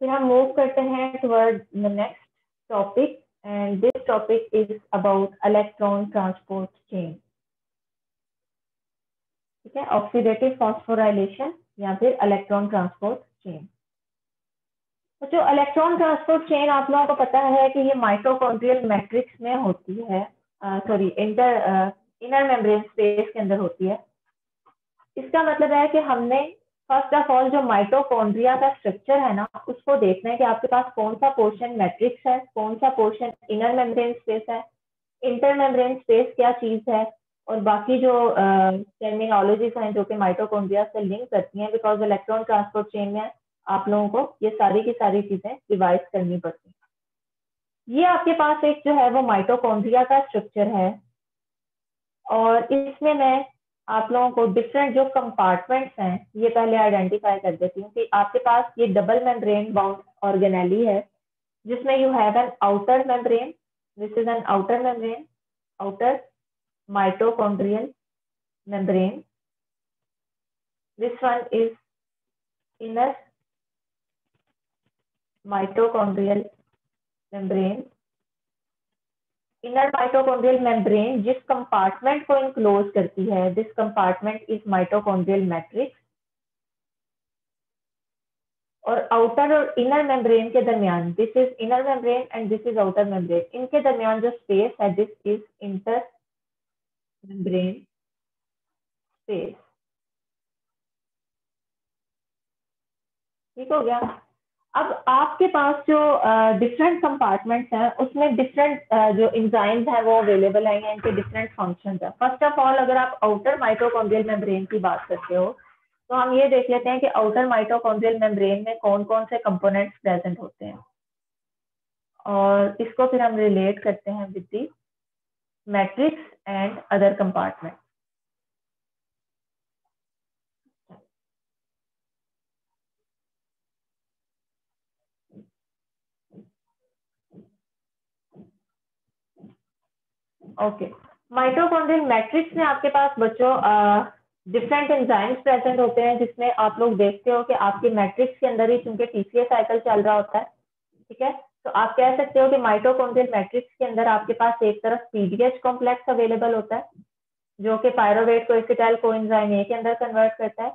फिर हम मूव करते हैं toward the next topic and this topic is about electron transport chain ठीक है? ऑक्सीडेटिव फॉस्फोराइलेशन या फिर इलेक्ट्रॉन ट्रांसपोर्ट चेन जो इलेक्ट्रॉन ट्रांसपोर्ट चेन आप लोगों को पता है कि ये माइटोकॉन्ड्रियल मैट्रिक्स में होती है sorry inter inner membrane space के अंदर होती है। इसका मतलब है कि हमने फ़र्स्ट ऑफ़ ऑल जो माइटोकॉन्ड्रिया का स्ट्रक्चर है ना, उसको देखना है कि आपके पास कौन सा पोर्शन मैट्रिक्स है, कौन सा पोर्शन इनर मेम्ब्रेन स्पेस है इंटर मेम्ब्रेन स्पेस क्या चीज़ है, और बाकी जो टर्मिनोलॉजीज हैं जो कि माइटोकॉन्ड्रिया से लिंक करती हैं बिकॉज़ इलेक्ट्रॉन ट्रांसपोर्ट चेन में आप लोगों को ये सारी की सारी चीज़ें रिवाइज करनी पड़ती हैं। ये आपके पास एक जो है वो माइटोकॉन्ड्रिया का स्ट्रक्चर है, और इसमें मैं आप लोगों को डिफरेंट जो कंपार्टमेंट्स हैं, ये पहले आइडेंटिफाई कर देती हूँ कि आपके पास ये डबल मेम्ब्रेन बाउंड ऑर्गेनेली है, जिसमें you have an outer membrane this is an outer membrane outer mitochondrial membrane. This one is inner mitochondrial membrane. Inner mitochondrial membrane जिस कंपार्टमेंट को इनक्लोज करती है this compartment is mitochondrial matrix और outer और inner membrane के दरमियान this is inner membrane and this is outer membrane इनके दरमियान जो स्पेस है this is inter membrane space ठीक हो गया? अब आपके पास जो डिफरेंट कंपार्टमेंट्स हैं उसमें डिफरेंट uh, जो इंजाइम्स हैं वो अवेलेबल हैं या इनके डिफरेंट फ़ंक्शन हैं। फ़र्स्ट ऑफ़ ऑल अगर आप आउटर माइटोकॉन्ड्रियल मेम्ब्रेन की बात करते हो तो हम ये देख लेते हैं कि आउटर माइटोकॉन्ड्रियल मेम्ब्रेन में कौन कौन से कंपोनेंट्स प्रेजेंट होते हैं। और इसको फिर हम रिलेट करते हैं with the matrix and other compartment okay mitochondrial matrix में आपके पास बच्चों डिफरेंट एंजाइम्स प्रेजेंट होते हैं, जिसमें आप लोग देखते हो कि आपके मैट्रिक्स के अंदर ही चूँकि टीसीए साइकिल चल रहा होता है, ठीक है? तो आप कह सकते हो कि माइटोकॉन्ड्रियल मैट्रिक्स के अंदर आपके पास एक तरफ़ पीडीएच कॉम्प्लेक्स अवेलेबल होता है, जो कि पायरोवेट को एसिटाइल कोएंजाइम ए के अंदर कन्वर्ट करता है।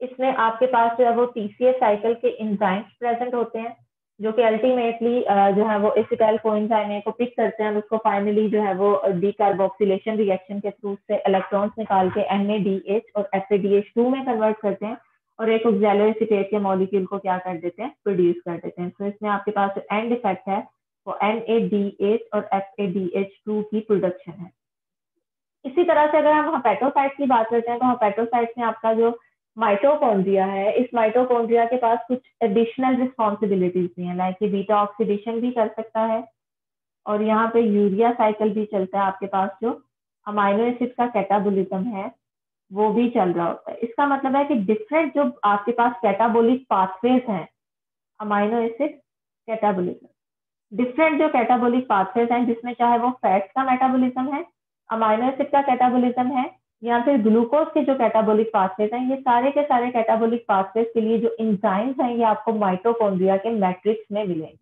इसमें आपके पास जो है वो टीसीए साइकिल के एंजाइम्स प्रेजेंट होते हैं। जो कि अल्टीमेटली जो है वो एसिटाइल कोएंजाइम को पिक करते हैं उसको फाइनली जो है वो डीकार्बोक्सिलेशन रिएक्शन के थ्रू से इलेक्ट्रॉन्स निकाल के एनएडीएच और एफ़ में कन्वर्ट करते हैं और एक ऑक्जेलो के मॉलिक्यूल को क्या कर देते हैं? प्रोड्यूस कर देते हैं। तो इसमें आपके पास एंड इफ़ेक्ट है, वो एन और एफ़ की प्रोडक्शन है। इसी तरह से अगर हम हेपेटोसाइट की बात करते हैं तो हेपेटोसाइट में आपका जो माइटोकॉन्ड्रिया है, इस माइटोकॉन्ड्रिया के पास कुछ एडिशनल रिस्पॉन्सिबिलिटीज भी हैं लाइक बीटा ऑक्सीडेशन भी कर सकता है और यहाँ पे यूरिया साइकिल भी चलता है आपके पास जो अमाइनो एसिड का कैटाबोलिज्म है, वो भी चल रहा होता है। इसका मतलब है कि डिफरेंट जो आपके पास कैटाबोलिक पाथवेज हैं अमाइनो एसिड कैटाबोलिज्म डिफरेंट जो कैटाबोलिक पाथवेज हैं, जिसमें चाहे वो फैट्स का मेटाबोलिज्म है अमाइनो एसिड का कैटाबोलिज्म है या फिर ग्लूकोज के जो कैटाबोलिक पाथवेज हैं ये सारे के सारे कैटाबोलिक पाथवेज के लिए जो इंजाइम्स हैं ये आपको माइटोकॉन्ड्रिया के मैट्रिक्स में मिलेंगे।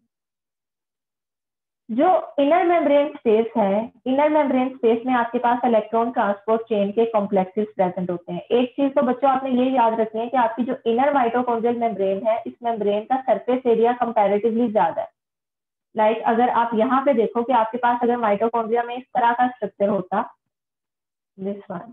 जो इनर मेम्ब्रेन स्पेस है इनर मेम्ब्रेन स्पेस में आपके पास इलेक्ट्रॉन ट्रांसपोर्ट चेन के कॉम्प्लेक्सेस प्रेजेंट होते हैं। एक चीज़ तो बच्चों आपने ये याद रखनी है कि आपकी जो इनर माइटोकॉन्ड्रियल मेम्ब्रेन है इस मेम्ब्रेन का सरफेस एरिया कंपैरेटिवली ज़्यादा है। लाइक like, अगर आप यहाँ पे देखो कि आपके पास अगर माइटोकॉन्ड्रिया में इस तरह का स्ट्रक्चर होता दिस वन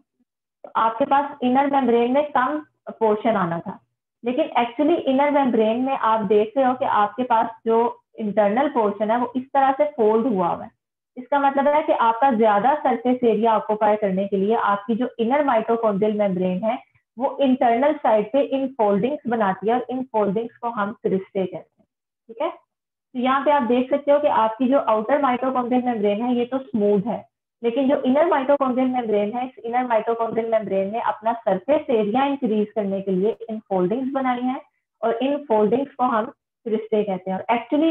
आपके पास इनर मेम्ब्रेन में कम पोर्शन आना था। लेकिन एक्चुअली इनर मेम्ब्रेन में आप देख रहे हो कि आपके पास जो इंटरनल पोर्शन है, वो इस तरह से फोल्ड हुआ हुआ है। इसका मतलब है कि आपका ज़्यादा सरफेस एरिया ऑक्यूपाई करने के लिए आपकी जो इनर माइटोकॉन्ड्रियल मेम्ब्रेन है, वो इंटरनल साइड पे इन फोल्डिंग्स बनाती है और इन फोल्डिंग्स को हम क्रिस्टे कहते हैं। ठीक है? तो यहाँ पे आप देख सकते हो कि आपकी जो आउटर माइटोकॉन्ड्रियल मेम्ब्रेन है, ये तो स्मूथ है। लेकिन जो इनर माइटोकॉन्ड्रियल मेम्ब्रेन है, इस इनर माइटोकॉन्ड्रियल मेम्ब्रेन ने अपना सरफेस एरिया इंक्रीज करने के लिए इन फोल्डिंग्स बनाई है और इन फोल्डिंग्स को हम क्रिस्टे कहते हैं। और एक्चुअली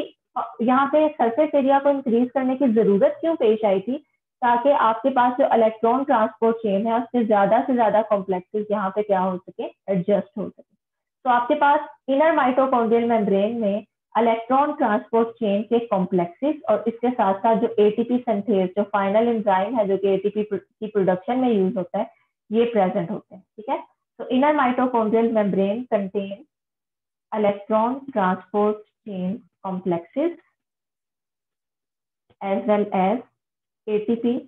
यहाँ पे सरफेस एरिया को इंक्रीज करने की ज़रूरत क्यों पेश आई थी? ताकि आपके पास जो इलेक्ट्रॉन ट्रांसपोर्ट चेन है, उससे ज़्यादा से ज़्यादा कॉम्प्लेक्सेस यहाँ पे क्या हो सके एडजस्ट हो सके। तो आपके पास इनर माइटोकॉन्ड्रियल मेम्ब्रेन में इलेक्ट्रॉन ट्रांसपोर्ट चेन के कॉम्प्लेक्सेस और इसके साथ साथ जो एटीपी सिंथेज जो फाइनल एंजाइम है, जो कि एटीपी की प्रोडक्शन में यूज़ होता है, ये प्रेजेंट होते हैं, ठीक है? तो inner mitochondrial membrane contain electron transport chain complexes as well as ATP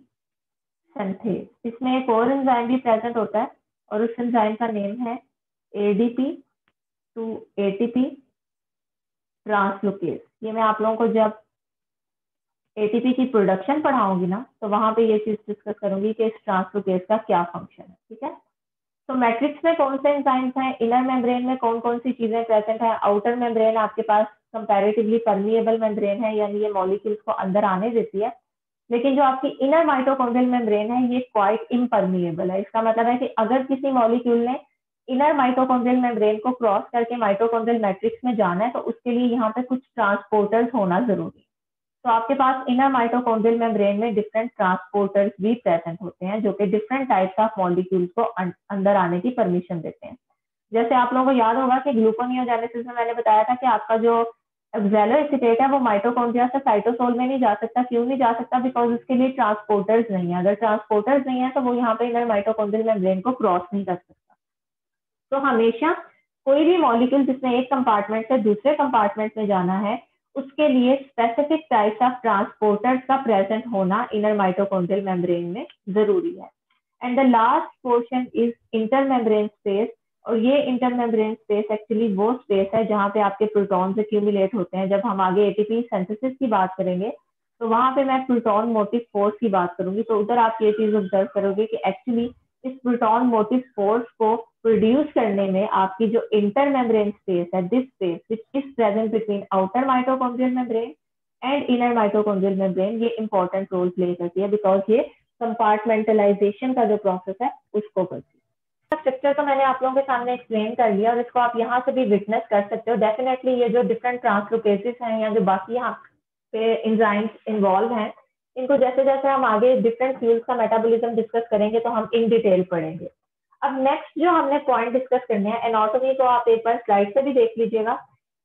synthase इसमें एक और एंजाइम भी प्रेजेंट होता है और उस एंजाइम का नेम है एडीपी टू एटीपी ट्रांसलोकेस ये मैं आप लोगों को जब एटीपी की प्रोडक्शन पढ़ाऊँगी ना तो वहाँ पे ये चीज़ डिस्कस करूँगी कि इस ट्रांसलोकेस का क्या फ़ंक्शन है, ठीक है? तो मैट्रिक्स में कौन से एंजाइम्स हैं? इनर मेम्ब्रेन में कौन कौन सी चीज़ें प्रेजेंट है? आउटर मेम्ब्रेन आपके पास कंपैरेटिवली परमिएबल मेम्ब्रेन है, यानी ये मॉलिक्यूल्स को अंदर आने देती है। लेकिन जो आपकी इनर माइटोकॉन्ड्रियल मेम्ब्रेन है, ये क्वाइट इम्परमिएबल है। इसका मतलब है कि अगर किसी मॉलिक्यूल ने इनर माइटोकॉन्ड्रियल मेम्ब्रेन को क्रॉस करके माइटोकॉन्ड्रियल मैट्रिक्स में जाना है तो उसके लिए यहाँ पे कुछ ट्रांसपोर्टर्स होना ज़रूरी है। तो आपके पास इनर माइटोकॉन्ड्रियल मेम्ब्रेन में डिफरेंट ट्रांसपोर्टर्स भी प्रेजेंट होते हैं जो कि डिफरेंट टाइप्स ऑफ़ मॉलिक्यूल्स को अं-, अंदर आने की परमिशन देते हैं। जैसे आप लोगों को याद होगा कि ग्लूकोनियोजेनेसिस में मैंने बताया था कि आपका जो एक्जेलोएसिटेट है वो माइटोकॉन्ड्रिया से साइटोसोल में नहीं जा सकता क्यों नहीं जा सकता? बिकॉज़ उसके लिए ट्रांसपोर्टर्स नहीं है। अगर ट्रांसपोर्टर्स नहीं है तो वो यहाँ पे इनर माइटोकॉन्ड्रियल मेम्ब्रेन को क्रॉस नहीं कर सकता। तो हमेशा कोई भी मॉलिक्यूल जिसने एक कंपार्टमेंट से दूसरे कंपार्टमेंट में जाना है, उसके लिए स्पेसिफिक टाइप्स ऑफ़ ट्रांसपोर्टर्स का प्रेजेंट होना इनर माइटोकॉन्ड्रियल मेम्ब्रेन में ज़रूरी है। And the last portion is inter membrane space और ये इंटर मेम्ब्रेन स्पेस एक्चुअली वो स्पेस है जहाँ पे आपके प्रोटॉन्स एक्यूमुलेट होते हैं। जब हम आगे एटीपी सिंथेसिस की बात करेंगे तो वहाँ पे मैं प्रोटॉन मोटिव फोर्स की बात करूँगी। तो उधर आप ये चीज़ ऑब्ज़र्व करोगे कि एक्चुअली इस प्रोटॉन मोटिव फोर्स को प्रोड्यूस करने में आपकी जो इंटर मेम्ब्रेन स्पेस है this space which is present between outer mitochondrial membrane and inner mitochondrial membrane ये इंपॉर्टेंट रोल प्ले करती है बिकॉज़ ये कंपार्टमेंटलाइजेशन का जो प्रोसेस है, उसको करती है। स्ट्रक्चर तो मैंने आप लोगों के सामने एक्सप्लेन कर लिया और इसको आप यहाँ से भी विटनेस कर सकते हो। डेफिनेटली ये जो डिफरेंट ट्रांसलोकेसिस हैं या जो बाकी यहाँ पे इंजाइम्स इन्वॉल्व हैं, इनको जैसे जैसे हम आगे डिफरेंट फ्यूल्स का मेटाबॉलिज्म डिस्कस करेंगे तो हम इन डिटेल पढ़ेंगे। अब नेक्स्ट जो हमने पॉइंट डिस्कस करने हैं एनाटॉमी को आप एक बार स्लाइड से भी देख लीजिएगा।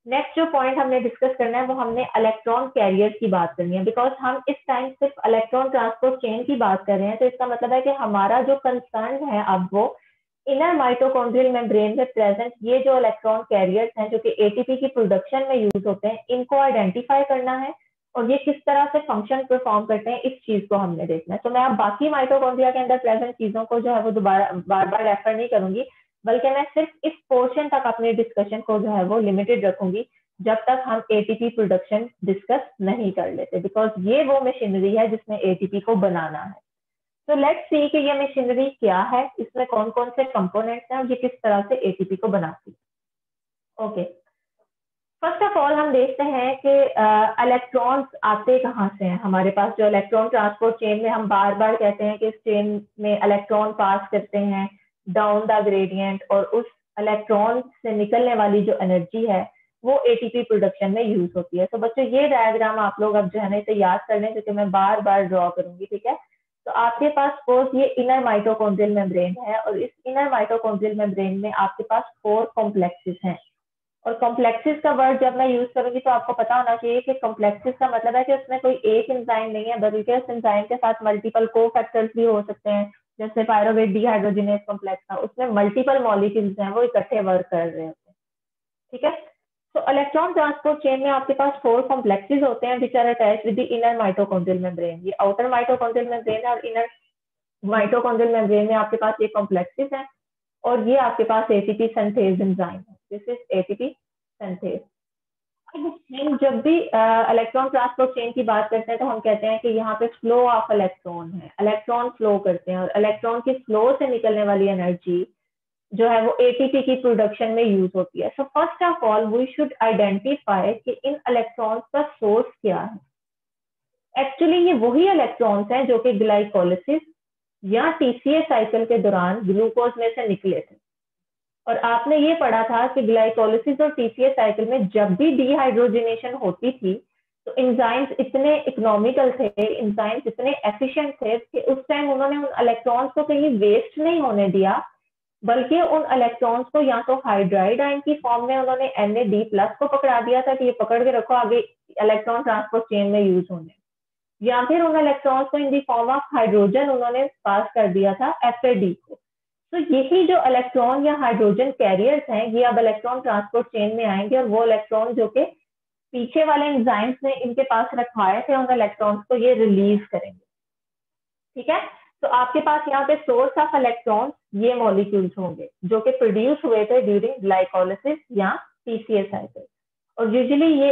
नेक्स्ट जो पॉइंट हमने डिस्कस करना है, वो हमने इलेक्ट्रॉन कैरियर की बात करनी है। बिकॉज़ हम इस टाइम सिर्फ़ इलेक्ट्रॉन ट्रांसपोर्ट चेन की बात कर रहे हैं तो इसका मतलब है कि हमारा जो कंसर्न है अब वो इनर माइटोकॉन्ड्रियल मेम्ब्रेन में प्रेजेंट ये जो इलेक्ट्रॉन कैरियर्स हैं, जो कि एटीपी की प्रोडक्शन में यूज़ होते हैं, इनको आइडेंटिफाई करना है। और ये किस तरह से फ़ंक्शन परफॉर्म करते हैं, इस चीज़ को हमने देखना है तो मैं अब बाकी माइटोकॉन्ड्रिया के अंदर प्रेजेंट चीज़ों को जो है वो दोबारा बार बार रेफर नहीं करूँगी, बल्कि मैं सिर्फ़ इस पोर्शन तक अपने डिस्कशन को जो है वो लिमिटेड रखूँगी, जब तक हम एटीपी प्रोडक्शन डिस्कस नहीं कर लेते बिकॉज़ ये वो मशीनरी है जिसमें एटीपी को बनाना है तो लेट्स सी कि ये मशीनरी क्या है, इसमें कौन कौन से कंपोनेंट्स हैं और ये किस तरह से एटीपी को बनाती है okay okay. First of all हम देखते हैं कि इलेक्ट्रॉन्स uh, आते कहाँ से हैं? हमारे पास जो इलेक्ट्रॉन ट्रांसपोर्ट चेन में हम बार बार कहते हैं कि इस चेन में इलेक्ट्रॉन पास करते हैं डाउन द ग्रेडियंट और उस इलेक्ट्रॉन से निकलने वाली जो एनर्जी है वो एटीपी प्रोडक्शन में यूज़ होती है। तो बच्चों ये डायग्राम आप लोग अब जो है ना इसे याद कर लें क्योंकि मैं बार बार ड्रॉ करूँगी ठीक है? तो आपके पास सपोज़ ये इनर माइटोकॉन्ड्रियल मेम्ब्रेन है और इस इनर माइटोकॉन्ड्रियल मेम्ब्रेन में आपके पास फोर कॉम्प्लेक्सेस हैं। और कॉम्प्लेक्सिस का वर्ड जब मैं यूज़ करूँगी तो आपको पता होना चाहिए कि कॉम्प्लेक्सिस का मतलब है कि उसमें कोई एक इंजाइम नहीं है, बल्कि उस इंजाइम के साथ मल्टीपल को फैक्टर्स भी हो सकते हैं, जैसे पायरोवेट डिहाइड्रोजिनेस कॉम्प्लेक्स का। उसमें मल्टीपल मॉलिक्यूल्स हैं, वो इकट्ठे वर्क कर रहे होते हैं। ठीक है? तो इलेक्ट्रॉन ट्रांसपोर्ट चेन में आपके पास फोर कॉम्प्लेक्सेस होते हैं which are attach with the inner mitochondrial membrane ये आउटर माइटोकॉन्ड्रियल मेम्ब्रेन है और इनर माइटोकॉन्ड्रियल मेम्ब्रेन में आपके पास ये कॉम्प्लेक्सेस हैं। और ये आपके पास एटीपी सिंथेज एंजाइम है। दिस इज़ एटीपी सिंथेज जब भी इलेक्ट्रॉन ट्रांसपोर्ट चेन की बात करते हैं तो हम कहते हैं कि यहाँ पे फ्लो ऑफ़ इलेक्ट्रॉन है। इलेक्ट्रॉन फ्लो करते हैं और इलेक्ट्रॉन की फ्लो से निकलने वाली एनर्जी जो है वो एटीपी की प्रोडक्शन में यूज़ होती है। So first of all we should identify कि इन इलेक्ट्रॉन्स का सोर्स क्या है। एक्चुअली ये वही इलेक्ट्रॉन्स हैं जो कि ग्लाइकोलिसिस या टीसीए साइकिल के दौरान ग्लूकोज में से निकले थे। और आपने ये पढ़ा था कि ग्लाइकोलिसिस और टीसीए साइकिल में जब भी डिहाइड्रोजिनेशन होती थी तो इंजाइम्स इतने इकोनॉमिकल थे इंजाइम्स इतने एफिशिएंट थे कि उस टाइम उन्होंने उन इलेक्ट्रॉन्स को कहीं वेस्ट नहीं होने दिया, बल्कि उन इलेक्ट्रॉन्स को या तो हाइड्राइड आयन की फॉर्म में उन्होंने एन प्लस को पकड़ा दिया था कि ये पकड़ के रखो, आगे इलेक्ट्रॉन ट्रांसपोर्ट चेन में यूज़ होने। या फिर उन इलेक्ट्रॉन्स को in the form of hydrogen उन्होंने पास कर दिया था एफ़ को। तो यही जो इलेक्ट्रॉन या हाइड्रोजन कैरियर्स हैं, ये अब इलेक्ट्रॉन ट्रांसपोर्ट चेन में आएँगे और वो इलेक्ट्रॉन जो कि पीछे वाले एंजाइम्स ने इनके पास रखवाए थे, उन इलेक्ट्रॉन्स को ये रिलीज़ करेंगे। ठीक है? तो आपके पास यहाँ पे सोर्स ऑफ़ इलेक्ट्रॉन ये मॉलिक्यूल्स होंगे, जो कि प्रोड्यूस हुए थे ड्यूरिंग ग्लाइकोलिसिस या पीसीएस साइकिल और यूजली ये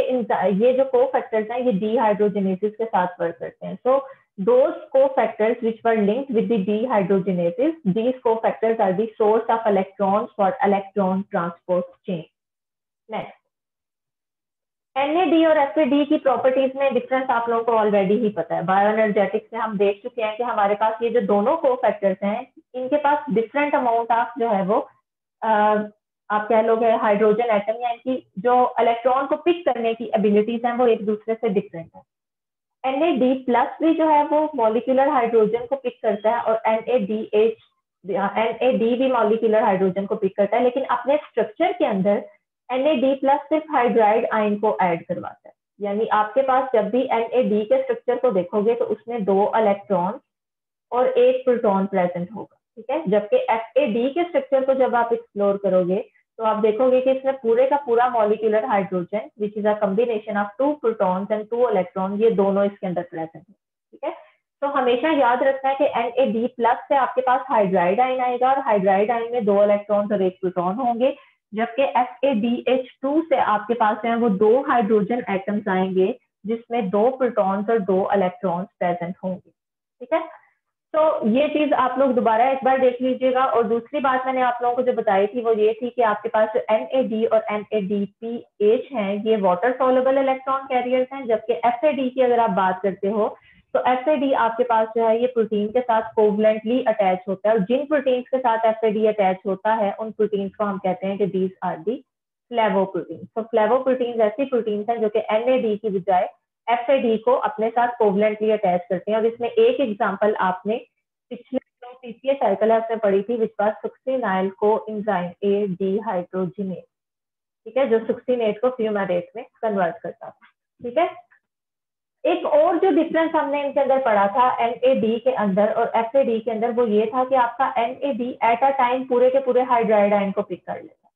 ये जो को फैक्टर्स हैं, ये डीहाइड्रोजेनेसिस के साथ वर्क करते हैं। So those co factors which were linked with dehydrogenases these co factors are the source of electrons for electron transport chain next NAD और एफएडी की प्रॉपर्टीज़ में डिफरेंस आप लोगों को ऑलरेडी ही पता है। बायो एनर्जेटिक्स में हम देख चुके हैं कि हमारे पास ये जो दोनों को फैक्टर्स हैं, इनके पास डिफरेंट अमाउंट ऑफ़ जो है वो आप कह लोगे हाइड्रोजन एटम या इनकी जो इलेक्ट्रॉन को पिक करने की एबिलिटीज हैं, वो एक दूसरे से डिफरेंट है। एन ए डी प्लस भी जो है, वो मॉलिकुलर हाइड्रोजन को पिक करता है और N A D N A D भी मॉलिकुलर हाइड्रोजन को पिक करता है, लेकिन अपने स्ट्रक्चर के अंदर Na प्लस सिर्फ़ हाइड्राइड आइन को ऐड करवाता है। यानी आपके पास जब भी Na के स्ट्रक्चर को देखोगे तो उसमें दो इलेक्ट्रॉन और एक प्रोटॉन प्रेजेंट होगा। ठीक है? जबकि एफ़ ए डी के स्ट्रक्चर को जब आप एक्सप्लोर करोगे तो आप देखोगे कि इसमें पूरे का पूरा molecular hydrogen which is a combination of two protons and two electron ये दोनों इसके अंदर प्रेजेंट है। ठीक है? तो हमेशा याद रखना है कि एन ए डी प्लस से आपके पास हाइड्राइड आइन आएगा और हाइड्राइड आइन में दो इलेक्ट्रॉन और एक प्रोटॉन होंगे, जबकि F A D H two से आपके पास है वो दो हाइड्रोजन एटम्स आएँगे, जिसमें दो प्रोटॉन्स और दो इलेक्ट्रॉन्स प्रेजेंट होंगे। ठीक है? तो ये चीज़ आप लोग दोबारा एक बार देख लीजिएगा। और दूसरी बात मैंने आप लोगों को जो बताई थी वो ये थी कि आपके पास जो एन ए डी और N A D P H है, ये वाटर सोलेबल इलेक्ट्रॉन कैरियर्स हैं, जबकि एफ़ ए डी की अगर आप बात करते हो तो एफ़ ए डी आपके पास जो है ये प्रोटीन के साथ कोवलेंटली अटैच होता है। और जिन प्रोटीन्स के साथ एफ़ ए डी अटैच होता है, उन प्रोटीन्स को हम कहते हैं कि these are the flavo protein तो फ्लेवो प्रोटीन ऐसी प्रोटीन्स हैं जो कि एन ए डी की बजाय FAD को अपने साथ कोवलेंटली अटैच करते हैं। और इसमें एक एग्ज़ाम्पल आपने पिछले जो पीसीए साइकिल है, उसमें पढ़ी थी विच वॉज़ सुक्सीनाइल को इंजाइम ए डी हाइड्रोजिनेट ठीक है? जो सुक्सीनेट को फ्यूमारेट में कन्वर्ट करता था। ठीक है? एक और जो डिफरेंस हमने इनके अंदर पढ़ा था एनएडी के अंदर और एफएडी के अंदर, वो ये था कि आपका एनएडी एट अ टाइम पूरे के पूरे हाइड्राइड आइन को पिक कर लेता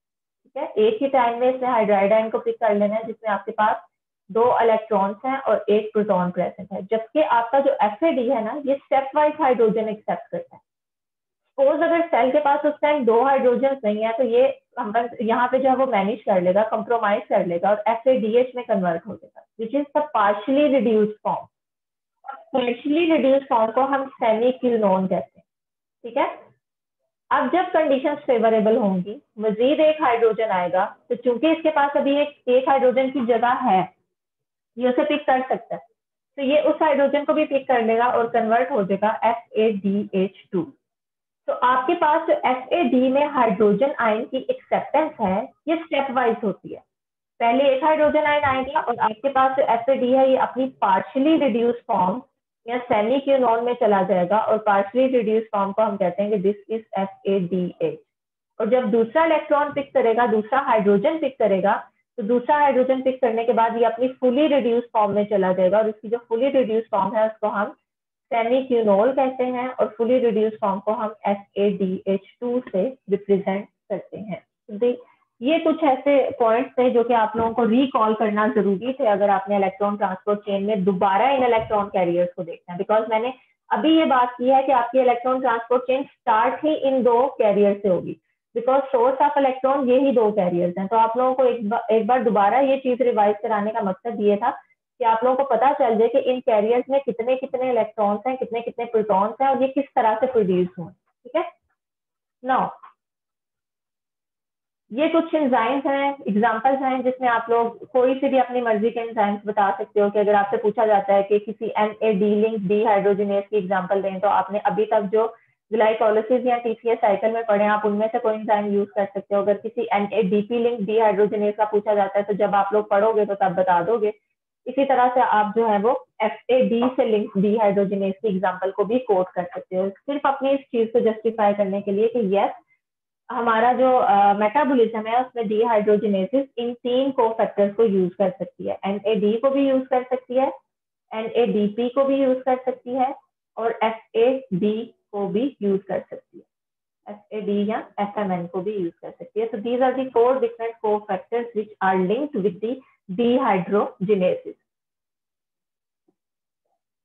ठीक है? एक ही टाइम में इसने हाइड्राइड आइन को पिक कर लेना है, जिसमें आपके पास दो इलेक्ट्रॉन्स हैं और एक प्रोटॉन प्रेजेंट है। जबकि आपका जो एफ़ है ना, ये स्टेप वाइज हाइड्रोजन एक्सेप्ट करता है। सपोज़ अगर सेल के पास उस टाइम दो हाइड्रोजन नहीं है तो ये हम यहाँ पे जो है वो मैनेज कर लेगा कंप्रोमाइज कर लेगा और एफ़ में कन्वर्ट हो जाएगा which is the partially reduce form partially reduce form को हम सेमी क्यूनोन कहते हैं। ठीक है? अब जब कंडीशन फेवरेबल होंगी मजीद एक हाइड्रोजन आएगा तो चूँकि इसके पास अभी एक एक हाइड्रोजन की जगह है ये उसे पिक कर सकता है। तो ये उस हाइड्रोजन को भी पिक कर लेगा और कन्वर्ट हो जाएगा F A D H two तो आपके पास जो एफ़ ए डी में हाइड्रोजन आयन की एक्सेप्टेंस है, ये स्टेप वाइज होती है। पहले एक हाइड्रोजन आयन आएगा और आपके पास जो एफ़ ए डी है, ये अपनी पार्शली रिड्यूस फॉर्म या सेमी क्यूनॉन में चला जाएगा और पार्शली रिड्यूस फॉर्म को हम कहते हैं कि this is F A D H और जब दूसरा इलेक्ट्रॉन पिक करेगा, दूसरा हाइड्रोजन पिक करेगा तो दूसरा हाइड्रोजन पिक करने के बाद ये अपनी फुली रिड्यूस फॉर्म में चला जाएगा और इसकी जो फुली रिड्यूस फॉर्म है उसको हम सेमी क्यूनोल कहते हैं और फुली रिड्यूस फॉर्म को हम S A D H two से रिप्रेजेंट करते हैं। ये कुछ ऐसे पॉइंट्स थे जो कि आप लोगों को रिकॉल करना ज़रूरी थे अगर आपने इलेक्ट्रॉन ट्रांसपोर्ट चेन में दोबारा इन इलेक्ट्रॉन कैरियर्स को देखना। है बिकॉज़ मैंने अभी ये बात की है कि आपकी इलेक्ट्रॉन ट्रांसपोर्ट चेन स्टार्ट ही इन दो कैरियर से होगी। बिकॉज़ सोर्स ऑफ़ इलेक्ट्रॉन ये ही दो कैरियर्स हैं। तो आप लोगों को एक बार एक बार दोबारा ये चीज़ रिवाइज कराने का मकसद ये था कि आप लोगों को पता चल जाए कि इन कैरियर्स में कितने कितने इलेक्ट्रॉन्स हैं कितने कितने प्रोटॉन्स हैं और ये किस तरह से प्रोड्यूस हुए ठीक है? नाउ ये कुछ एंजाइम्स हैं एग्जांपल्स हैं जिसमें आप लोग कोई से भी अपनी मर्ज़ी के एंजाइम्स बता सकते हो कि अगर आपसे पूछा जाता है कि किसी N A D link dehydrogenase की एग्जांपल दें तो आपने अभी तक जो ग्लाइकोलिसिस या टीसीएस साइकिल में पढ़े, आप उनमें से कोई एंजाइम यूज़ कर सकते हो। अगर किसी N A D P link dehydrogenase का पूछा जाता है तो जब आप लोग पढ़ोगे तो तब बता दोगे। इसी तरह से आप जो है वो एफ़ ए डी से लिंक डी हाइड्रोजनेस की एग्ज़ाम्पल को भी कोट कर सकते हो। सिर्फ़ अपनी इस चीज़ को जस्टिफाई करने के लिए कि यस हमारा जो मेटाबॉलिज्म है, उसमें डिहाइड्रोजिनेसिस इन तीन को फैक्टर्स को यूज़ कर सकती है। एन ए डी को भी यूज़ कर सकती है एन ए डी पी को भी यूज़ कर सकती है, और एफ़ को भी यूज़ कर सकती है। एफ़ या एफ़ एम एन को भी यूज़ कर सकती है। So, these are the four different cofactors which are linked with the dehydrogenases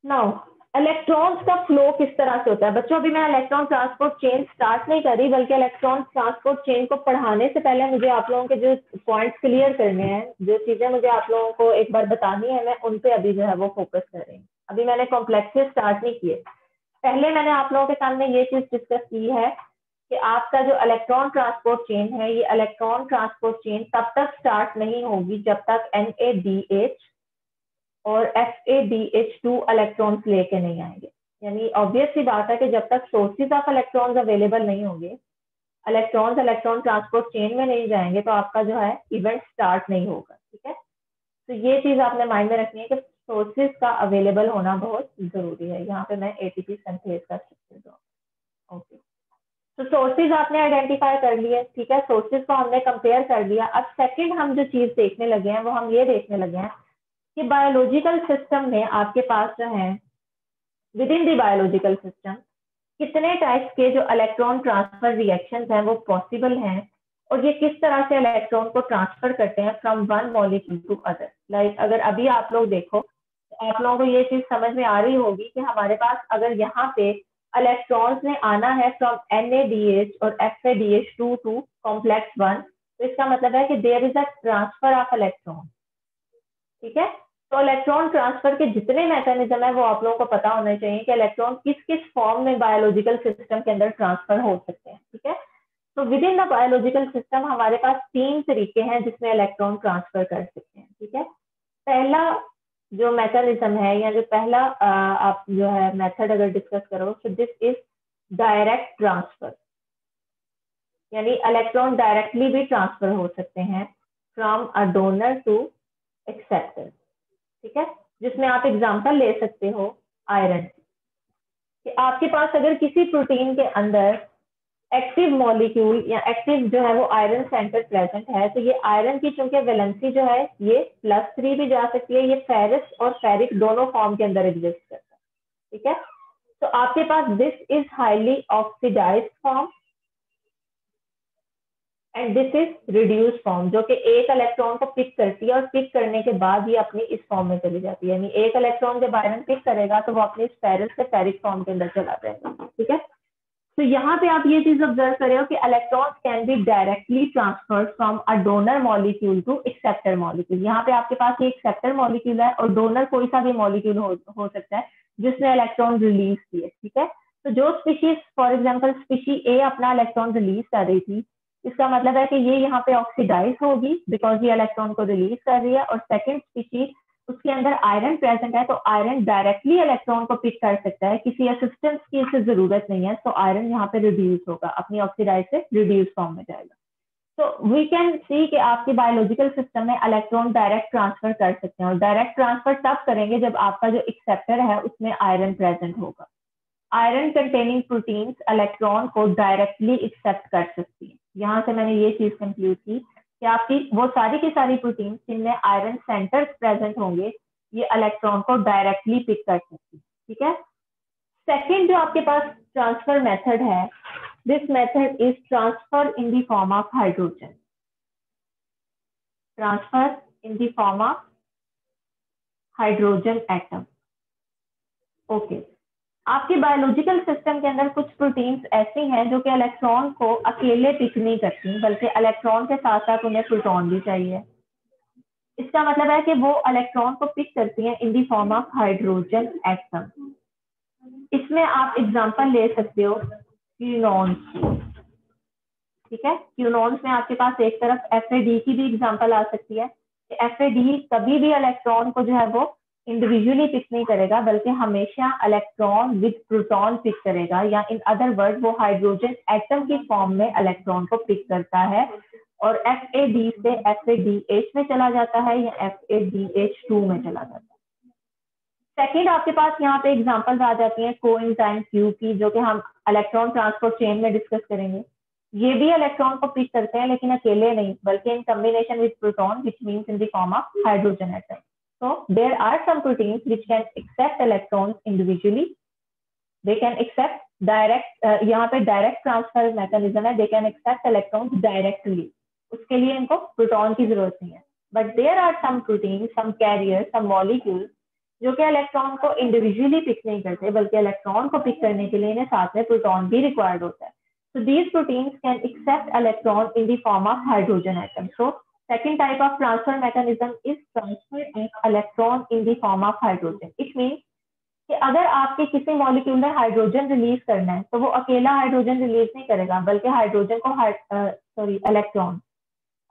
now electrons का फ्लो किस तरह से होता है? बच्चों, अभी मैं इलेक्ट्रॉन ट्रांसपोर्ट चेन स्टार्ट नहीं कर बल्कि इलेक्ट्रॉन ट्रांसपोर्ट चेन को पढ़ाने से पहले मुझे आप लोगों के जो पॉइंट्स क्लियर करने हैं, जो चीज़ें मुझे आप लोगों को एक बार बतानी है, मैं उन पे अभी जो है वो फोकस कर रही हूँ। अभी मैंने कॉम्प्लेक्सेस स्टार्ट नहीं किए। पहले मैंने आप लोगों के सामने ये चीज़ डिस्कस की है कि आपका जो इलेक्ट्रॉन ट्रांसपोर्ट चेन है, ये इलेक्ट्रॉन ट्रांसपोर्ट चेन तब तक स्टार्ट नहीं होगी जब तक NADH और एफ़ ए इलेक्ट्रॉन्स लेके नहीं आएँगे। यानी ऑब्वियस सी बात है कि जब तक सोर्सेज ऑफ़ इलेक्ट्रॉन्स अवेलेबल नहीं होंगे इलेक्ट्रॉन्स इलेक्ट्रॉन ट्रांसपोर्ट चेन में नहीं जाएँगे तो आपका जो है इवेंट स्टार्ट नहीं होगा, ठीक है? तो ये चीज़ आपने माइंड में रखनी है कि सोर्सेज का अवेलेबल होना बहुत ज़रूरी है। यहाँ पे मैं एटीपी संथेज का ओके तो सोर्सेज आपने आइडेंटिफाई कर लिए, ठीक है? सोर्सेज को हमने कंपेयर कर लिया। अब सेकंड हम जो चीज़ देखने लगे हैं, वो हम ये देखने लगे हैं कि बायोलॉजिकल सिस्टम में आपके पास जो है within the biological system कितने टाइप्स के जो इलेक्ट्रॉन ट्रांसफ़र रिएक्शंस हैं, वो पॉसिबल हैं और ये किस तरह से इलेक्ट्रॉन को ट्रांसफ़र करते हैं from one molecule to other like अगर अभी आप लोग देखो आप लोगों को ये चीज़ समझ में आ रही होगी कि हमारे पास अगर यहाँ पे इलेक्ट्रॉन्स ने आना है फ्रॉम एन और F two to complex one तो इसका मतलब है कि there is a transfer of electron ठीक है? तो इलेक्ट्रॉन ट्रांसफ़र के जितने मैकेनिज्म है, वो आप लोगों को पता होना चाहिए कि इलेक्ट्रॉन किस किस फॉर्म में बायोलॉजिकल सिस्टम के अंदर ट्रांसफ़र हो सकते हैं, ठीक है? तो within the biological system हमारे पास तीन तरीके हैं जिसमें इलेक्ट्रॉन ट्रांसफ़र कर सकते हैं, ठीक है? पहला जो मैकेनिज्म है या जो पहला आप जो है मेथड अगर डिस्कस करो तो दिस इज़ डायरेक्ट ट्रांसफ़र यानी इलेक्ट्रॉन डायरेक्टली भी ट्रांसफ़र हो सकते हैं from a donor to acceptor ठीक है? जिसमें आप एग्ज़ाम्पल ले सकते हो आयरन कि आपके पास अगर किसी प्रोटीन के अंदर एक्टिव मॉलिक्यूल या एक्टिव जो है वो आयरन सेंटर प्रेजेंट है तो ये आयरन की चूँकि वैलेंसी जो है, ये प्लस थ्री भी जा सकती है, ये फेरिस और फेरिक दोनों फॉर्म के अंदर एग्जिस्ट करता है, ठीक है? तो आपके पास this is highly oxidise form and this is reduce form जो कि एक इलेक्ट्रॉन को पिक करती है और पिक करने के बाद ये अपनी इस फॉर्म में चली जाती है, यानी एक इलेक्ट्रॉन जब आयरन पिक करेगा तो वो अपनी स्पेरल से फेरिक फॉर्म के अंदर चला जाएगा, ठीक है? तो यहाँ पे आप ये चीज़ ऑब्ज़र्व कर रहे हो कि electrons can be directly transfer from a donor molecule to acceptor molecule यहाँ पे आपके पास ये एक्सेप्टर मॉलिक्यूल है और डोनर कोई सा भी मॉलिक्यूल हो, हो सकता है जिसने इलेक्ट्रॉन रिलीज़ किए ठीक है? तो जो species for example species A अपना इलेक्ट्रॉन रिलीज़ कर रही थी इसका मतलब है कि ये यहाँ पे ऑक्सीडाइज होगी बिकॉज़ ये इलेक्ट्रॉन को रिलीज़ कर रही है और सेकेंड स्पीशीज उसके अंदर आयरन प्रेजेंट है तो आयरन डायरेक्टली इलेक्ट्रॉन को पिक कर सकता है। किसी असिस्टेंस की इसे ज़रूरत नहीं है तो आयरन यहाँ पे रिड्यूस होगा, अपनी ऑक्सीडाइज से रिड्यूस फॉर्म में जाएगा। तो वी कैन सी कि आपके बायोलॉजिकल सिस्टम में इलेक्ट्रॉन डायरेक्ट ट्रांसफ़र कर सकते हैं, और डायरेक्ट ट्रांसफ़र तब करेंगे जब आपका जो एक्सेप्टर है, उसमें आयरन प्रेजेंट होगा। आयरन कंटेनिंग प्रोटीन्स इलेक्ट्रॉन को डायरेक्टली एक्सेप्ट कर सकती है। यहाँ से मैंने ये चीज़ कंक्लूड की। कि आपकी वो सारी की सारी प्रोटीन जिनमें आयरन सेंटर्स प्रेजेंट होंगे, ये इलेक्ट्रॉन को डायरेक्टली पिक कर सकती है, ठीक है? सेकेंड जो आपके पास ट्रांसफ़र मेथड है this method is transfer in the form of hydrogen transfer in the form of hydrogen atom okay आपके बायोलॉजिकल सिस्टम के अंदर कुछ प्रोटीन्स ऐसी हैं जो कि इलेक्ट्रॉन को अकेले पिक नहीं करती, बल्कि इलेक्ट्रॉन के साथ साथ उन्हें प्रोटॉन भी चाहिए। इसका मतलब है कि वो इलेक्ट्रॉन को पिक करती हैं in the form of hydrogen atom इसमें आप एग्जांपल ले सकते हो क्यूनॉन्स ठीक है? क्यूनॉन्स में आपके पास एक तरफ़ एफ़ की भी एग्ज़ाम्पल आ सकती है। एफ़ कभी भी इलेक्ट्रॉन को जो है वो इंडिविजुअली पिक नहीं करेगा, बल्कि हमेशा इलेक्ट्रॉन विद प्रोटॉन पिक करेगा, या इन अदर वर्ड वो हाइड्रोजन एटम की फॉर्म में इलेक्ट्रॉन को पिक करता है, और एफ़ ए डी से एफ़ ए डी एच में चला जाता है, या F A D H two में चला जाता है। सेकेंड आपके पास यहाँ पे एग्जाम्पल्स आ जाती हैं को एंजाइम क्यू की, जो कि हम इलेक्ट्रॉन ट्रांसपोर्ट चेन में डिस्कस करेंगे। ये भी इलेक्ट्रॉन को पिक करते हैं, लेकिन अकेले नहीं, बल्कि in combination with proton which means in the form of hydrogen atom so there are some proteins which can accept electrons individually they can accept direct uh, यहाँ पे direct transfer mechanism है they can accept electrons directly उसके लिए इनको proton की ज़रूरत नहीं है but there are some protein some carrier some molecule जो कि इलेक्ट्रॉन को इंडिविजुअली पिक नहीं करते बल्कि इलेक्ट्रॉन को पिक करने के लिए इन्हें साथ में प्रोटॉन भी रिक्वायर्ड होता है So these proteins can accept electron in the form of hydrogen atom. So second type of transfer mechanism is transfer of electron in the form of hydrogen. It means कि अगर आपके किसी molecule में hydrogen release करना है तो वो अकेला हाइड्रोजन रिलीज़ नहीं करेगा, बल्कि हाइड्रोजन को सॉरी इलेक्ट्रॉन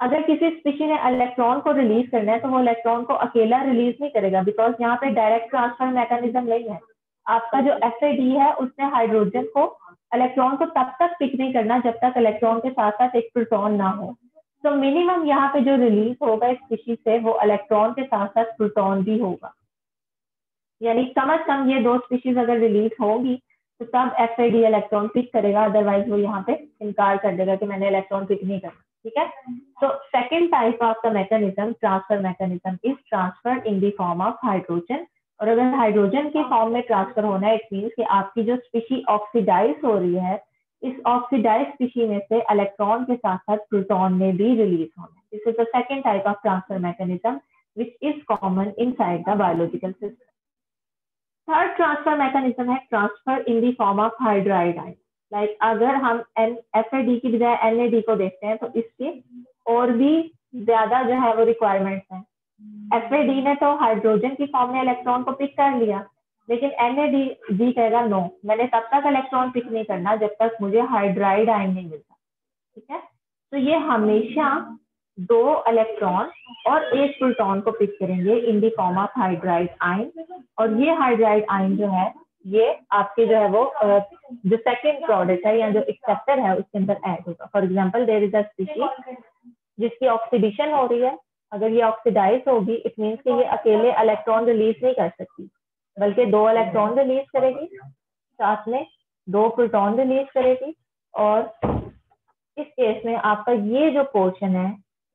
अगर किसी स्पीशी ने इलेक्ट्रॉन को रिलीज़ करना है तो वो इलेक्ट्रॉन को अकेला रिलीज़ नहीं करेगा बिकॉज़ यहाँ पे डायरेक्ट ट्रांसफ़र मैकेनिज्म नहीं है आपका जो एफ़ है, उसने हाइड्रोजन को इलेक्ट्रॉन को तब तक पिक नहीं करना जब तक इलेक्ट्रॉन के साथ साथ एक प्रोटॉन ना हो तो मिनिमम यहाँ पे जो रिलीज़ होगा इस स्पीशीज से, वो इलेक्ट्रॉन के साथ साथ प्रोटॉन भी होगा। यानी कम अज कम ये दो स्पीशीज अगर रिलीज़ होगी तो तब एफ़ इलेक्ट्रॉन पिक करेगा अदरवाइज़ वो यहाँ पे इनकार कर देगा कि मैंने इलेक्ट्रॉन पिक नहीं करना ठीक है? तो second type of the mechanism transfer mechanism is transfer in the form of hydrogen और अगर हाइड्रोजन के फॉर्म में ट्रांसफ़र होना है इट मीन्स कि आपकी जो स्पीशी ऑक्सीडाइज हो रही है इस ऑक्सीडाइज स्पीशी में से इलेक्ट्रॉन के साथ साथ प्रोटॉन में भी रिलीज़ होना है। This is the second type of transfer mechanism which is common inside the biological system third transfer mechanism है transfer in the form of hydride ion like अगर हम एन एफ़ की बजाय एन को देखते हैं तो इसके और भी ज़्यादा जो है वो रिक्वायरमेंट्स हैं। एफ़ ए डी ने तो हाइड्रोजन की फॉर्म में इलेक्ट्रॉन को पिक कर लिया। लेकिन एन ए डी डी कहेगा नो मैंने तब तक इलेक्ट्रॉन पिक नहीं करना जब तक मुझे हाइड्राइड आयन नहीं मिलता। ठीक है? तो ये हमेशा दो इलेक्ट्रॉन और एक प्रोटॉन को पिक करेंगे in the form of hydride ion और ये हाइड्राइड आयन जो है, ये आपके जो है वो जो सेकेंड प्रोडक्ट है या जो एक्सेप्टर है, उसके अंदर ऐड होगा। For example there is a जिसकी ऑक्सीडेशन हो रही है। अगर ये ऑक्सीडाइज होगी इट मीन्स कि ये अकेले इलेक्ट्रॉन रिलीज़ नहीं कर सकती। बल्कि दो इलेक्ट्रॉन रिलीज़ करेगी साथ में दो प्रोटॉन रिलीज़ करेगी और इस केस में आपका ये जो पोर्शन है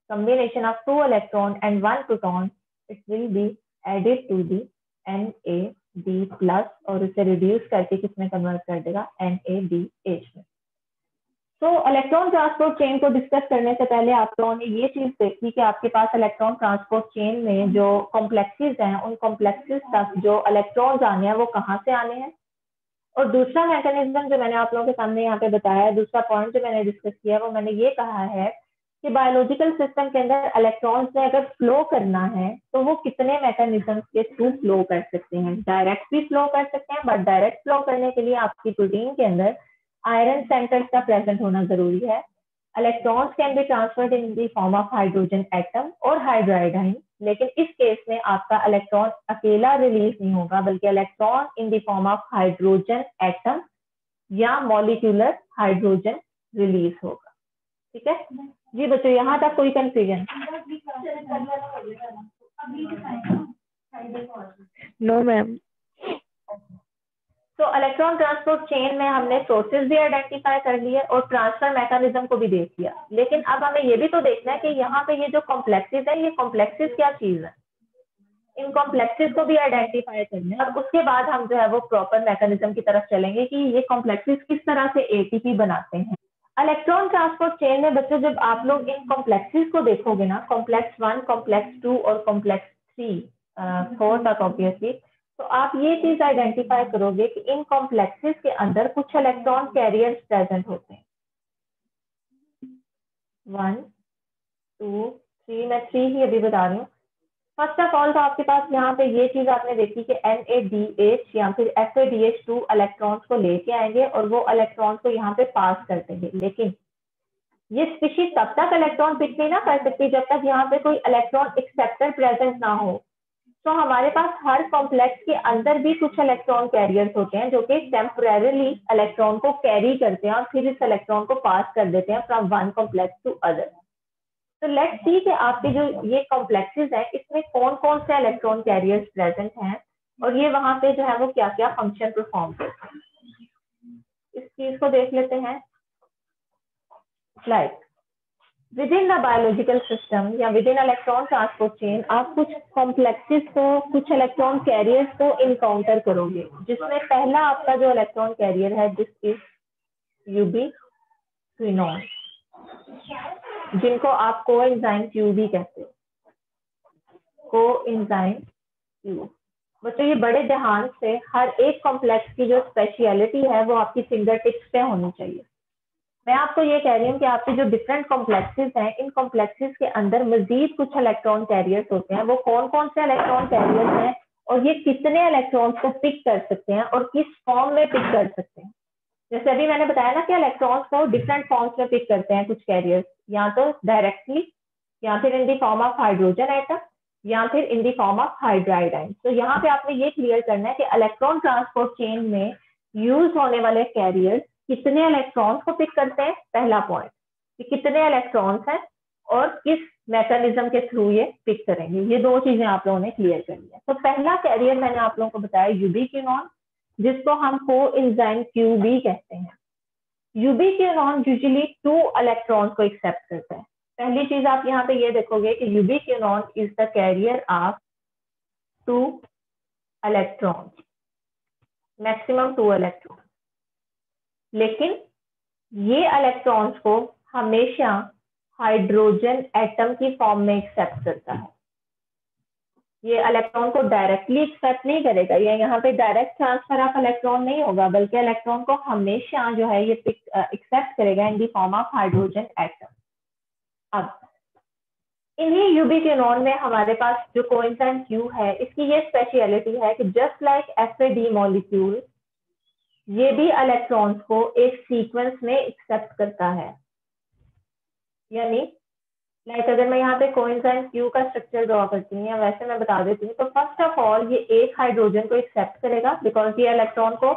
combination of two electron and one and it will be will to the N A NAD plus और उसे रिड्यूस करके किसमें कन्वर्ट कर देगा? एन ए डी एच में। तो इलेक्ट्रॉन ट्रांसपोर्ट चेन को डिस्कस करने से पहले आप लोगों ने ये चीज़ देखी कि आपके पास इलेक्ट्रॉन ट्रांसपोर्ट चेन में जो कॉम्प्लेक्सेस हैं, उन कॉम्प्लेक्सेस तक जो इलेक्ट्रॉन्स आने हैं, वो कहाँ से आने हैं? और दूसरा मैकेनिज्म जो मैंने आप लोगों के सामने यहाँ पे बताया दूसरा पॉइंट जो मैंने डिस्कस किया वो मैंने ये कहा है कि बायोलॉजिकल सिस्टम के अंदर इलेक्ट्रॉन्स ने अगर फ्लो करना है तो वो कितने मैकेनिज्म के थ्रू फ्लो कर सकते हैं? डायरेक्ट भी फ्लो कर सकते हैं बट डायरेक्ट फ्लो करने के लिए आपकी प्रोटीन के अंदर आयरन सेंटर्स का प्रेजेंट होना ज़रूरी है। Electrons can be transferred in the form of hydrogen atom और हाइड्राइडाइन लेकिन इस केस में आपका इलेक्ट्रॉन अकेला रिलीज़ नहीं होगा, बल्कि electron in the form of hydrogen atom या मॉलिक्यूलर हाइड्रोजन रिलीज़ होगा। ठीक है? जी बच्चों, यहाँ तक कोई कंफ्यूजन नो मैम तो इलेक्ट्रॉन ट्रांसपोर्ट चेन में हमने सोर्सेज भी आइडेंटिफाई कर लिए और ट्रांसफ़र मैकेनिज्म को भी देख लिया। लेकिन अब हमें ये भी तो देखना है कि यहाँ पे ये जो कॉम्प्लेक्सेस है, ये कॉम्प्लेक्सेस क्या चीज़ है? इन कॉम्प्लेक्सेस को भी आइडेंटिफाई करना है। और उसके बाद हम जो है वो प्रॉपर मैकेनिज्म की तरफ़ चलेंगे कि ये कॉम्प्लेक्सेस किस तरह से एटीपी बनाते हैं। इलेक्ट्रॉन ट्रांसपोर्ट चेन में बच्चों, जब आप लोग इन कॉम्प्लेक्सेस को देखोगे ना कॉम्प्लेक्स वन कॉम्प्लेक्स टू और कॉम्प्लेक्स थ्री फोर तक ऑब्वियसली तो आप ये चीज़ आइडेंटिफाई करोगे कि इन कॉम्प्लेक्सेस के अंदर कुछ इलेक्ट्रॉन कैरियर्स प्रेजेंट होते हैं। वन टू थ्री मैं थ्री ही अभी बता रही हूँ। फ़र्स्ट ऑफ़ ऑल तो आपके पास यहाँ पे ये चीज़ आपने देखी कि एन ए डी एच या फिर F A D H two electrons को लेके आएँगे और वो इलेक्ट्रॉन्स को यहाँ पे पास कर देंगे। लेकिन ये स्पीशीज तब तक इलेक्ट्रॉन पिक नहीं ना कर सकती जब तक यहाँ पे कोई इलेक्ट्रॉन एक्सेप्टर प्रेजेंट ना हो। तो हमारे पास हर कॉम्प्लेक्स के अंदर भी कुछ इलेक्ट्रॉन कैरियर्स होते हैं जो कि टेम्परेली इलेक्ट्रॉन को कैरी करते हैं और फिर इस इलेक्ट्रॉन को पास कर देते हैं from one complex to other तो लेट्स सी कि आपके जो ये कॉम्प्लेक्सेस हैं, इसमें कौन कौन से इलेक्ट्रॉन कैरियर्स प्रेजेंट हैं और ये वहाँ पे जो है वो क्या क्या फ़ंक्शन परफॉर्म करते हैं। इस चीज़ को देख लेते हैं। Like within the biological system या within electron transport chain आप कुछ कॉम्प्लेक्सेस को, कुछ इलेक्ट्रॉन कैरियर्स को इनकाउंटर करोगे, जिसमें पहला आपका जो इलेक्ट्रॉन कैरियर है दिस इज़ यूबी क्विनोन जिनको आप को एंजाइम क्यू भी कहते हो। को एंजाइम क्यू बच्चों, ये बड़े ध्यान से हर एक कॉम्प्लेक्स की जो स्पेशलिटी है, वो आपकी फिंगर टिप्स पे होनी चाहिए। मैं आपको ये कह रही हूँ कि आपके जो डिफरेंट कॉम्प्लेक्सेस हैं, इन कॉम्प्लेक्सेस के अंदर मजीद कुछ इलेक्ट्रॉन कैरियर्स होते हैं। वो कौन कौन से इलेक्ट्रॉन कैरियर्स हैं और ये कितने इलेक्ट्रॉन्स को पिक कर सकते हैं और किस फॉर्म में पिक कर सकते हैं? जैसे अभी मैंने बताया ना कि इलेक्ट्रॉन्स को डिफरेंट फॉर्म्स में पिक करते हैं कुछ कैरियर्स या तो डायरेक्टली या फिर in the form of hydrogen atom या फिर in the form of hydride atom तो यहाँ पे आपने ये क्लियर करना है कि इलेक्ट्रॉन ट्रांसपोर्ट चेन में यूज़ होने वाले कैरियर्स कितने इलेक्ट्रॉन्स को पिक करते हैं? पहला पॉइंट कि कितने इलेक्ट्रॉन्स हैं और किस मैकेनिज्म के थ्रू ये पिक करेंगे। ये दो चीज़ें आप लोगों ने क्लियर करनी है। तो पहला कैरियर मैंने आप लोगों को बताया यूबिक्यूनॉन जिसको हम को इंजाइम क्यू भी कहते हैं। यूबिक्यूनॉन यूजली टू इलेक्ट्रॉन्स को एक्सेप्ट करता है। पहली चीज़ आप यहाँ पे ये देखोगे कि ubiquinone is the carrier of two electron maximum two electron लेकिन ये इलेक्ट्रॉन्स को हमेशा हाइड्रोजन एटम की फॉर्म में एक्सेप्ट करता है। ये इलेक्ट्रॉन को डायरेक्टली एक्सेप्ट नहीं करेगा। ये यहाँ पे डायरेक्ट ट्रांसफ़र ऑफ़ इलेक्ट्रॉन नहीं होगा, बल्कि इलेक्ट्रॉन को हमेशा जो है ये एक्सेप्ट करेगा in the form of hydrogen atom अब, इन्हीं यूबिक्यूनॉन में हमारे पास जो कोइंसाइन क्यू है, इसकी ये स्पेशलिटी है कि just like F A D molecule ये भी इलेक्ट्रॉन्स को एक सीक्वेंस में एक्सेप्ट करता है। यानी लाइक अगर मैं यहाँ पे कोइंसाइन क्यू का स्ट्रक्चर ड्रॉ करती हूँ, या वैसे मैं बता देती हूँ तो फ़र्स्ट ऑफ़ ऑल ये एक हाइड्रोजन को एक्सेप्ट करेगा बिकॉज़ ये इलेक्ट्रॉन को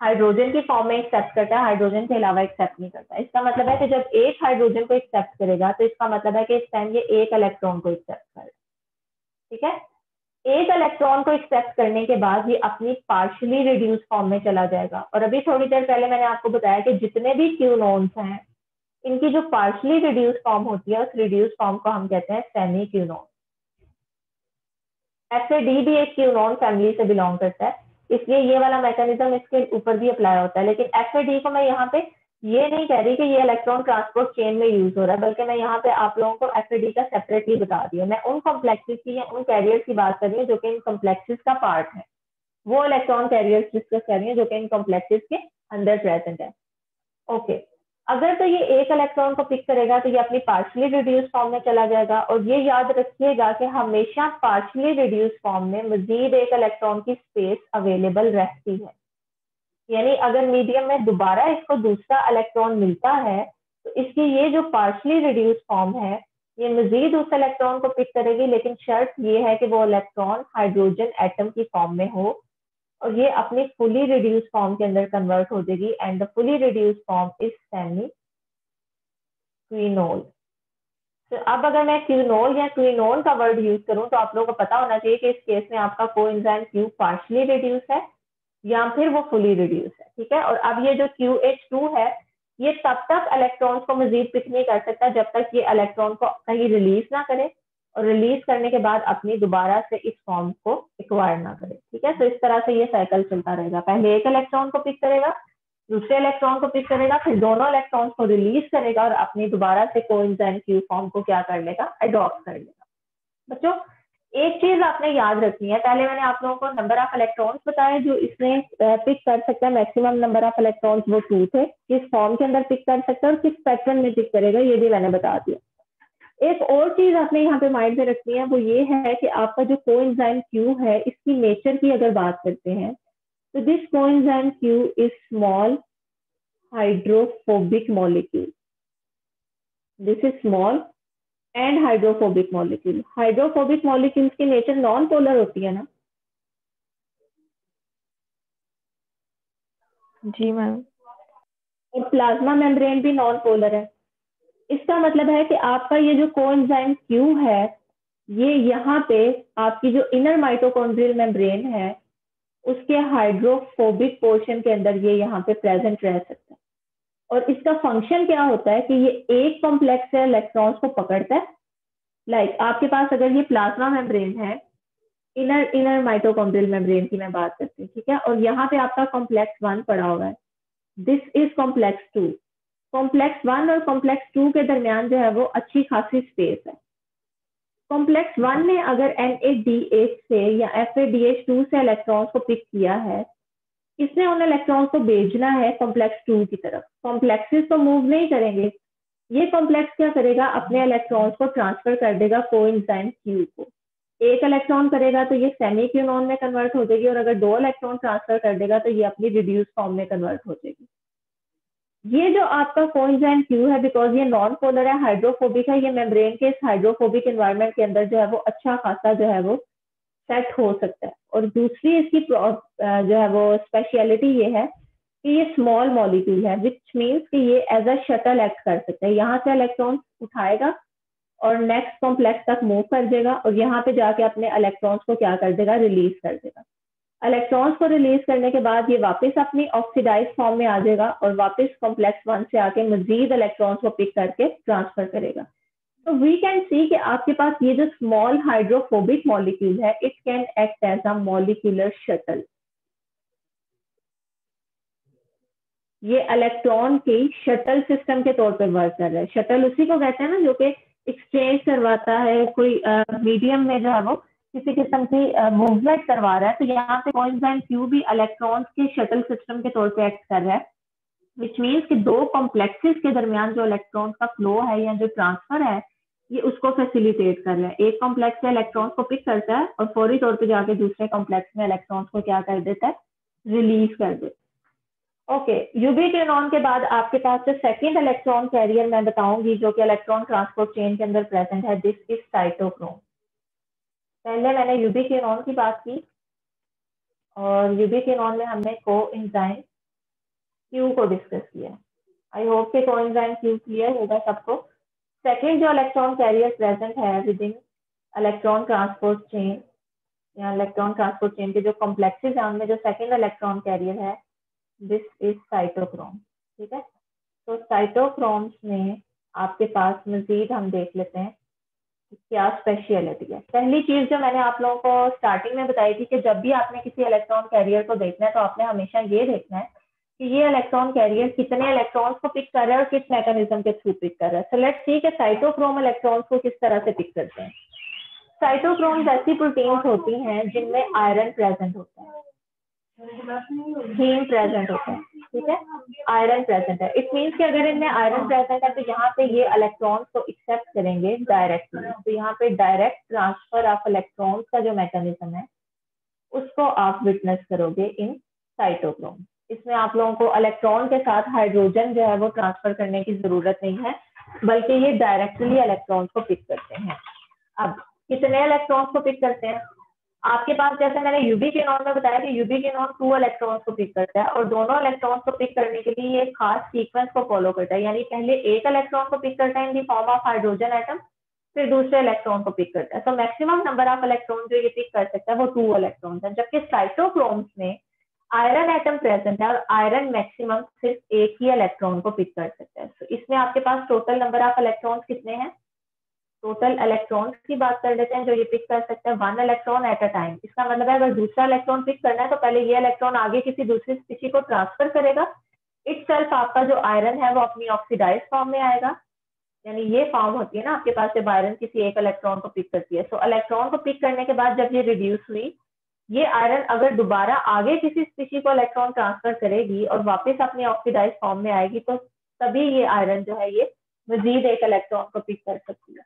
हाइड्रोजन की फॉर्म में एक्सेप्ट करता है हाइड्रोजन के अलावा एक्सेप्ट नहीं करता इसका मतलब है कि जब एक हाइड्रोजन को एक्सेप्ट करेगा तो इसका मतलब है कि इस टाइम ये एक इलेक्ट्रॉन को एक्सेप्ट करेगा। ठीक है? एक इलेक्ट्रॉन को एक्सेप्ट करने के बाद ये अपनी पार्शली रिड्यूस फॉर्म में चला जाएगा। और अभी थोड़ी देर पहले मैंने आपको बताया कि जितने भी क्यू नोन्स हैं, इनकी जो पार्शली रिड्यूस फॉर्म होती है, उस रिड्यूस फॉर्म को हम कहते हैं सेमी क्यूनोन एफ़ डी भी एक क्यूनोन फैमिली से बिलोंग करता है, इसलिए ये वाला मैकेनिज्म इसके ऊपर भी अप्लाई होता है। लेकिन एफ़ को मैं यहाँ पे ये नहीं कह रही कि ये इलेक्ट्रॉन ट्रांसपोर्ट चेन में यूज़ हो रहा है, बल्कि मैं यहाँ पे आप लोगों को एफ़ डी का सेपरेटली बता दिया मैं उन कॉम्प्लेक्सिस की या उन कैरियर्स की बात कर रही हूँ जो कि इन कॉम्प्लेक्सिस का पार्ट है। वो इलेक्ट्रॉन कैरियर्स डिस्कस कर रही है जो कि इन कॉम्प्लेक्सिस के अंदर प्रेजेंट है। ओके. अगर तो ये एक इलेक्ट्रॉन को पिक करेगा तो ये अपनी पार्शली रिड्यूस फॉर्म में चला जाएगा और ये याद रखिएगा कि हमेशा पार्शली रिड्यूस फॉर्म में मजीद एक इलेक्ट्रॉन की स्पेस अवेलेबल रहती है। यानी अगर मीडियम में दोबारा इसको दूसरा इलेक्ट्रॉन मिलता है तो इसकी ये जो पार्शली रिड्यूस फॉर्म है, ये मजीद उस इलेक्ट्रॉन को पिक करेगी, लेकिन शर्त ये है कि वो इलेक्ट्रॉन हाइड्रोजन एटम की फॉर्म में हो, और ये अपनी फुली रिड्यूस फॉर्म के अंदर कन्वर्ट हो जाएगी and the fully reduce form is semi quinol तो अब अगर मैं क्यूनोल या क्वीनोल का वर्ड यूज़ करूँ तो आप लोगों को पता होना चाहिए कि इस केस में आपका को एंजाइम क्यू पार्शली रिड्यूस है या फिर वो फुली रिड्यूस है, ठीक है? और अब ये जो क्यू एच टू है, ये तब तक इलेक्ट्रॉन्स को मजीद पिक नहीं कर सकता जब तक ये इलेक्ट्रॉन को कहीं रिलीज़ ना करे और रिलीज़ करने के बाद अपनी दोबारा से इस फॉर्म को एक्वायर ना करे, ठीक है? तो इस तरह से ये साइकिल चलता रहेगा। पहले एक इलेक्ट्रॉन को पिक करेगा, दूसरे इलेक्ट्रॉन को पिक करेगा, फिर दोनों इलेक्ट्रॉन्स को रिलीज़ करेगा और अपनी दोबारा से कोइंजाइन क्यू फॉर्म को क्या कर लेगा? अडॉप्ट कर लेगा। बच्चों एक चीज़ आपने याद रखनी है, पहले मैंने आप लोगों को नंबर ऑफ़ इलेक्ट्रॉन्स बताए जो इसमें पिक कर सकता है मैक्सिमम नंबर ऑफ़ इलेक्ट्रॉन्स वो टू थे, किस फॉर्म के अंदर पिक कर सकता है और किस पैटर्न में पिक करेगा, ये भी मैंने बता दिया। एक और चीज़ आपने यहाँ पे माइंड में रखनी है, वो ये है कि आपका जो कोएंजाइम क्यू है, इसकी नेचर की अगर बात करते हैं तो this coenzyme Q is small hydrophobic molecule this is small and hydrophobic molecule hydrophobic molecules की नेचर नॉन पोलर होती है ना? जी मैम और प्लाज्मा मेम्ब्रेन भी नॉन पोलर है। इसका मतलब है कि आपका ये जो कोएंजाइम क्यू है ये यहाँ पे आपकी जो इनर माइटोकॉन्ड्रियल मेम्ब्रेन है उसके हाइड्रोफोबिक पोर्शन के अंदर ये यहाँ पे प्रेजेंट रह सकता है। और इसका फ़ंक्शन क्या होता है कि ये एक कॉम्प्लेक्स से इलेक्ट्रॉन्स को पकड़ता है। लाइक like, आपके पास अगर ये प्लाज्मा मेम्ब्रेन है इनर इनर माइटोकॉन्ड्रियल मेम्ब्रेन की मैं बात करती हूँ ठीक है? और यहाँ पे आपका कॉम्प्लेक्स वन पड़ा हुआ है। This is complex two complex one और कॉम्प्लेक्स टू के दरमियान जो है वो अच्छी खासी स्पेस है। कॉम्प्लेक्स वन ने अगर एन ए डी एच से या F A D H two से इलेक्ट्रॉन्स को पिक किया है इसने उन इलेक्ट्रॉन्स को भेजना है कॉम्प्लेक्स टू की तरफ़। कॉम्प्लेक्सेस तो मूव नहीं करेंगे। ये कॉम्प्लेक्स क्या करेगा? अपने इलेक्ट्रॉन्स को ट्रांसफ़र कर देगा को क्यू को। एक इलेक्ट्रॉन करेगा तो ये सेमी क्यूनॉन में कन्वर्ट हो जाएगी और अगर दो इलेक्ट्रॉन ट्रांसफ़र कर देगा तो ये अपनी रिड्यूस फॉर्म में कन्वर्ट हो जाएगी। ये जो आपका कोइंजाइन क्यू है बिकॉज़ ये नॉन पोलर है हाइड्रोफोबिक है, ये मेम्ब्रेन के इस हाइड्रोफोबिक इन्वायरमेंट के अंदर जो है वो अच्छा खासा जो है वो सेट हो सकता है। और दूसरी इसकी जो है वो स्पेशलिटी ये है कि ये स्मॉल मॉलिक्यूल है विच मीन्स कि ये एज अ शटल एक्ट कर सकता है। यहाँ से इलेक्ट्रॉन उठाएगा और नेक्स्ट कॉम्प्लेक्स तक मूव कर देगा और यहाँ पे जाके अपने इलेक्ट्रॉन्स को क्या कर देगा? रिलीज़ कर देगा। इलेक्ट्रॉन्स को रिलीज़ करने के बाद ये वापस अपनी ऑक्सीडाइज फॉर्म में आ जाएगा और वापस कॉम्प्लेक्स वन से आके मजीद इलेक्ट्रॉन्स को पिक करके ट्रांसफ़र करेगा। तो वी कैन सी कि आपके पास ये जो स्मॉल हाइड्रोफोबिक मॉलिक्यूल है it can act as a molecular shuttle ये इलेक्ट्रॉन के शटल सिस्टम के तौर पर वर्क कर रहा है। शटल उसी को कहते हैं ना जो कि एक्सचेंज करवाता है कोई मीडियम uh, में जो है वो किसी किस्म की मूवमेंट करवा रहा है। तो यहाँ पे कोइंजाइन क्यू भी इलेक्ट्रॉन्स के शटल सिस्टम के तौर पे एक्ट कर रहा है। विच मीन्स कि दो कॉम्प्लेक्सेस के दरमियान जो इलेक्ट्रॉन का फ्लो है या जो ट्रांसफ़र है ये उसको फैसिलिटेट कर रहा है। एक कॉम्प्लेक्स से इलेक्ट्रॉन्स को पिक करता है और फौरी तौर पे जाके दूसरे कॉम्प्लेक्स में इलेक्ट्रॉन्स को क्या कर देता है? रिलीज़ कर देता ओके यूबी क्यूनॉन के बाद आपके पास जो सेकंड इलेक्ट्रॉन कैरियर मैं बताऊँगी, जो कि इलेक्ट्रॉन ट्रांसपोर्ट चेन के अंदर प्रेजेंट है दिस इज़ साइटोक्रोम पहले मैंने यूबी क्यूनॉन की बात की और यूबी क्यूनॉन में हमने को इंजाइन क्यू को डिस्कस किया। आई होप के को इंजाइन क्यू क्लियर होगा सबको। सेकेंड जो इलेक्ट्रॉन कैरियर प्रेजेंट है within electron transport chain या इलेक्ट्रॉन ट्रांसपोर्ट चेन के जो कॉम्प्लेक्सेज हैं, उनमें जो सेकेंड इलेक्ट्रॉन कैरियर है दिस इज़ साइटोक्रोम ठीक है? तो साइटोक्रोम्स में आपके पास मजीद हम देख लेते हैं क्या स्पेशलिटी है। पहली चीज़ जो मैंने आप लोगों को स्टार्टिंग में बताई थी कि जब भी आपने किसी इलेक्ट्रॉन कैरियर को देखना है तो आपने हमेशा ये देखना है कि ये इलेक्ट्रॉन कैरियर कितने इलेक्ट्रॉन्स को पिक कर रहा है और किस मैकेनिज्म के थ्रू पिक कर रहा है। सो लेट्स सी कि साइटोक्रोम इलेक्ट्रॉन्स को किस तरह से पिक करते हैं। साइटोक्रोम्स ऐसी प्रोटीन्स होती हैं जिनमें आयरन प्रेजेंट होता है। प्रेजेंट होता है, ठीक है? आयरन प्रेजेंट है। इट मीन्स कि अगर इनमें आयरन प्रेजेंट है तो यहाँ पे ये इलेक्ट्रॉन्स को एक्सेप्ट करेंगे डायरेक्टली तो यहाँ पे डायरेक्ट ट्रांसफ़र ऑफ़ इलेक्ट्रॉन्स का जो मैकेनिज्म है, उसको आप विटनेस करोगे इन साइटोक्रोम इसमें आप लोगों को इलेक्ट्रॉन के साथ हाइड्रोजन जो है वो ट्रांसफ़र करने की ज़रूरत नहीं है, बल्कि ये डायरेक्टली इलेक्ट्रॉन को पिक करते हैं। अब कितने इलेक्ट्रॉन्स को पिक करते हैं? आपके पास जैसे मैंने यूबी के नॉन में बताया कि ubiquinone two electrons को पिक करता है और दोनों इलेक्ट्रॉन्स को पिक करने के लिए एक खास सीक्वेंस को फॉलो करता है। यानी पहले एक इलेक्ट्रॉन को पिक करता है in the form of hydrogen atom फिर दूसरे इलेक्ट्रॉन को पिक करता है। तो मैक्सिमम नंबर ऑफ़ इलेक्ट्रॉन जो ये पिक कर सकता है वो टू इलेक्ट्रॉन है, जबकि साइटोक्रोम्स में आयरन एटम प्रेजेंट है और आयरन मैक्सिमम सिर्फ़ एक ही इलेक्ट्रॉन को पिक कर सकता है। तो इसमें आपके पास टोटल नंबर ऑफ़ इलेक्ट्रॉन्स कितने हैं? टोटल इलेक्ट्रॉन्स की बात कर लेते हैं जो ये पिक कर सकते हैं one electron at a time इसका मतलब है अगर दूसरा इलेक्ट्रॉन पिक करना है तो पहले ये इलेक्ट्रॉन आगे किसी दूसरी स्पीशी को ट्रांसफ़र करेगा। इट आपका जो आयरन है वो अपनी ऑक्सीडाइज फॉर्म में आएगा। यानी ये फॉर्म होती है ना आपके पास जब आयरन किसी एक इलेक्ट्रॉन को पिक करती है। सो so, इलेक्ट्रॉन को पिक करने के बाद जब ये रिड्यूस हुई ये आयरन अगर दोबारा आगे किसी स्पीशी को इलेक्ट्रॉन ट्रांसफ़र करेगी और वापस अपने ऑक्सीडाइज फॉर्म में आएगी तो तभी ये आयरन जो है ये मजीद एक इलेक्ट्रॉन को पिक कर सकती है।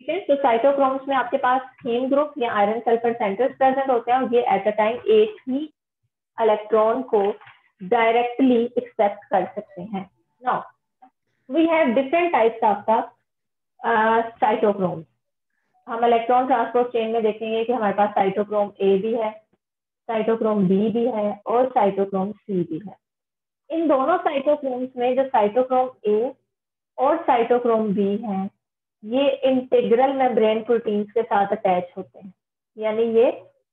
ठीक है? तो साइटोक्रोम्स में आपके पास हीम ग्रुप या आयरन सल्फ़र सेंटर्स प्रेजेंट होते हैं और ये एट अ टाइम एक ही इलेक्ट्रॉन को डायरेक्टली एक्सेप्ट कर सकते हैं। Now we have different types of the cytochromes हम इलेक्ट्रॉन ट्रांसपोर्ट चेन में देखेंगे कि हमारे पास साइटोक्रोम ए भी है साइटोक्रोम बी भी है और साइटोक्रोम सी भी है। इन दोनों साइटोक्रोम्स में जो साइटोक्रोम ए और साइटोक्रोम बी हैं, ये इंटेग्रल मेम्ब्रेन प्रोटीन्स के साथ अटैच होते हैं। यानी ये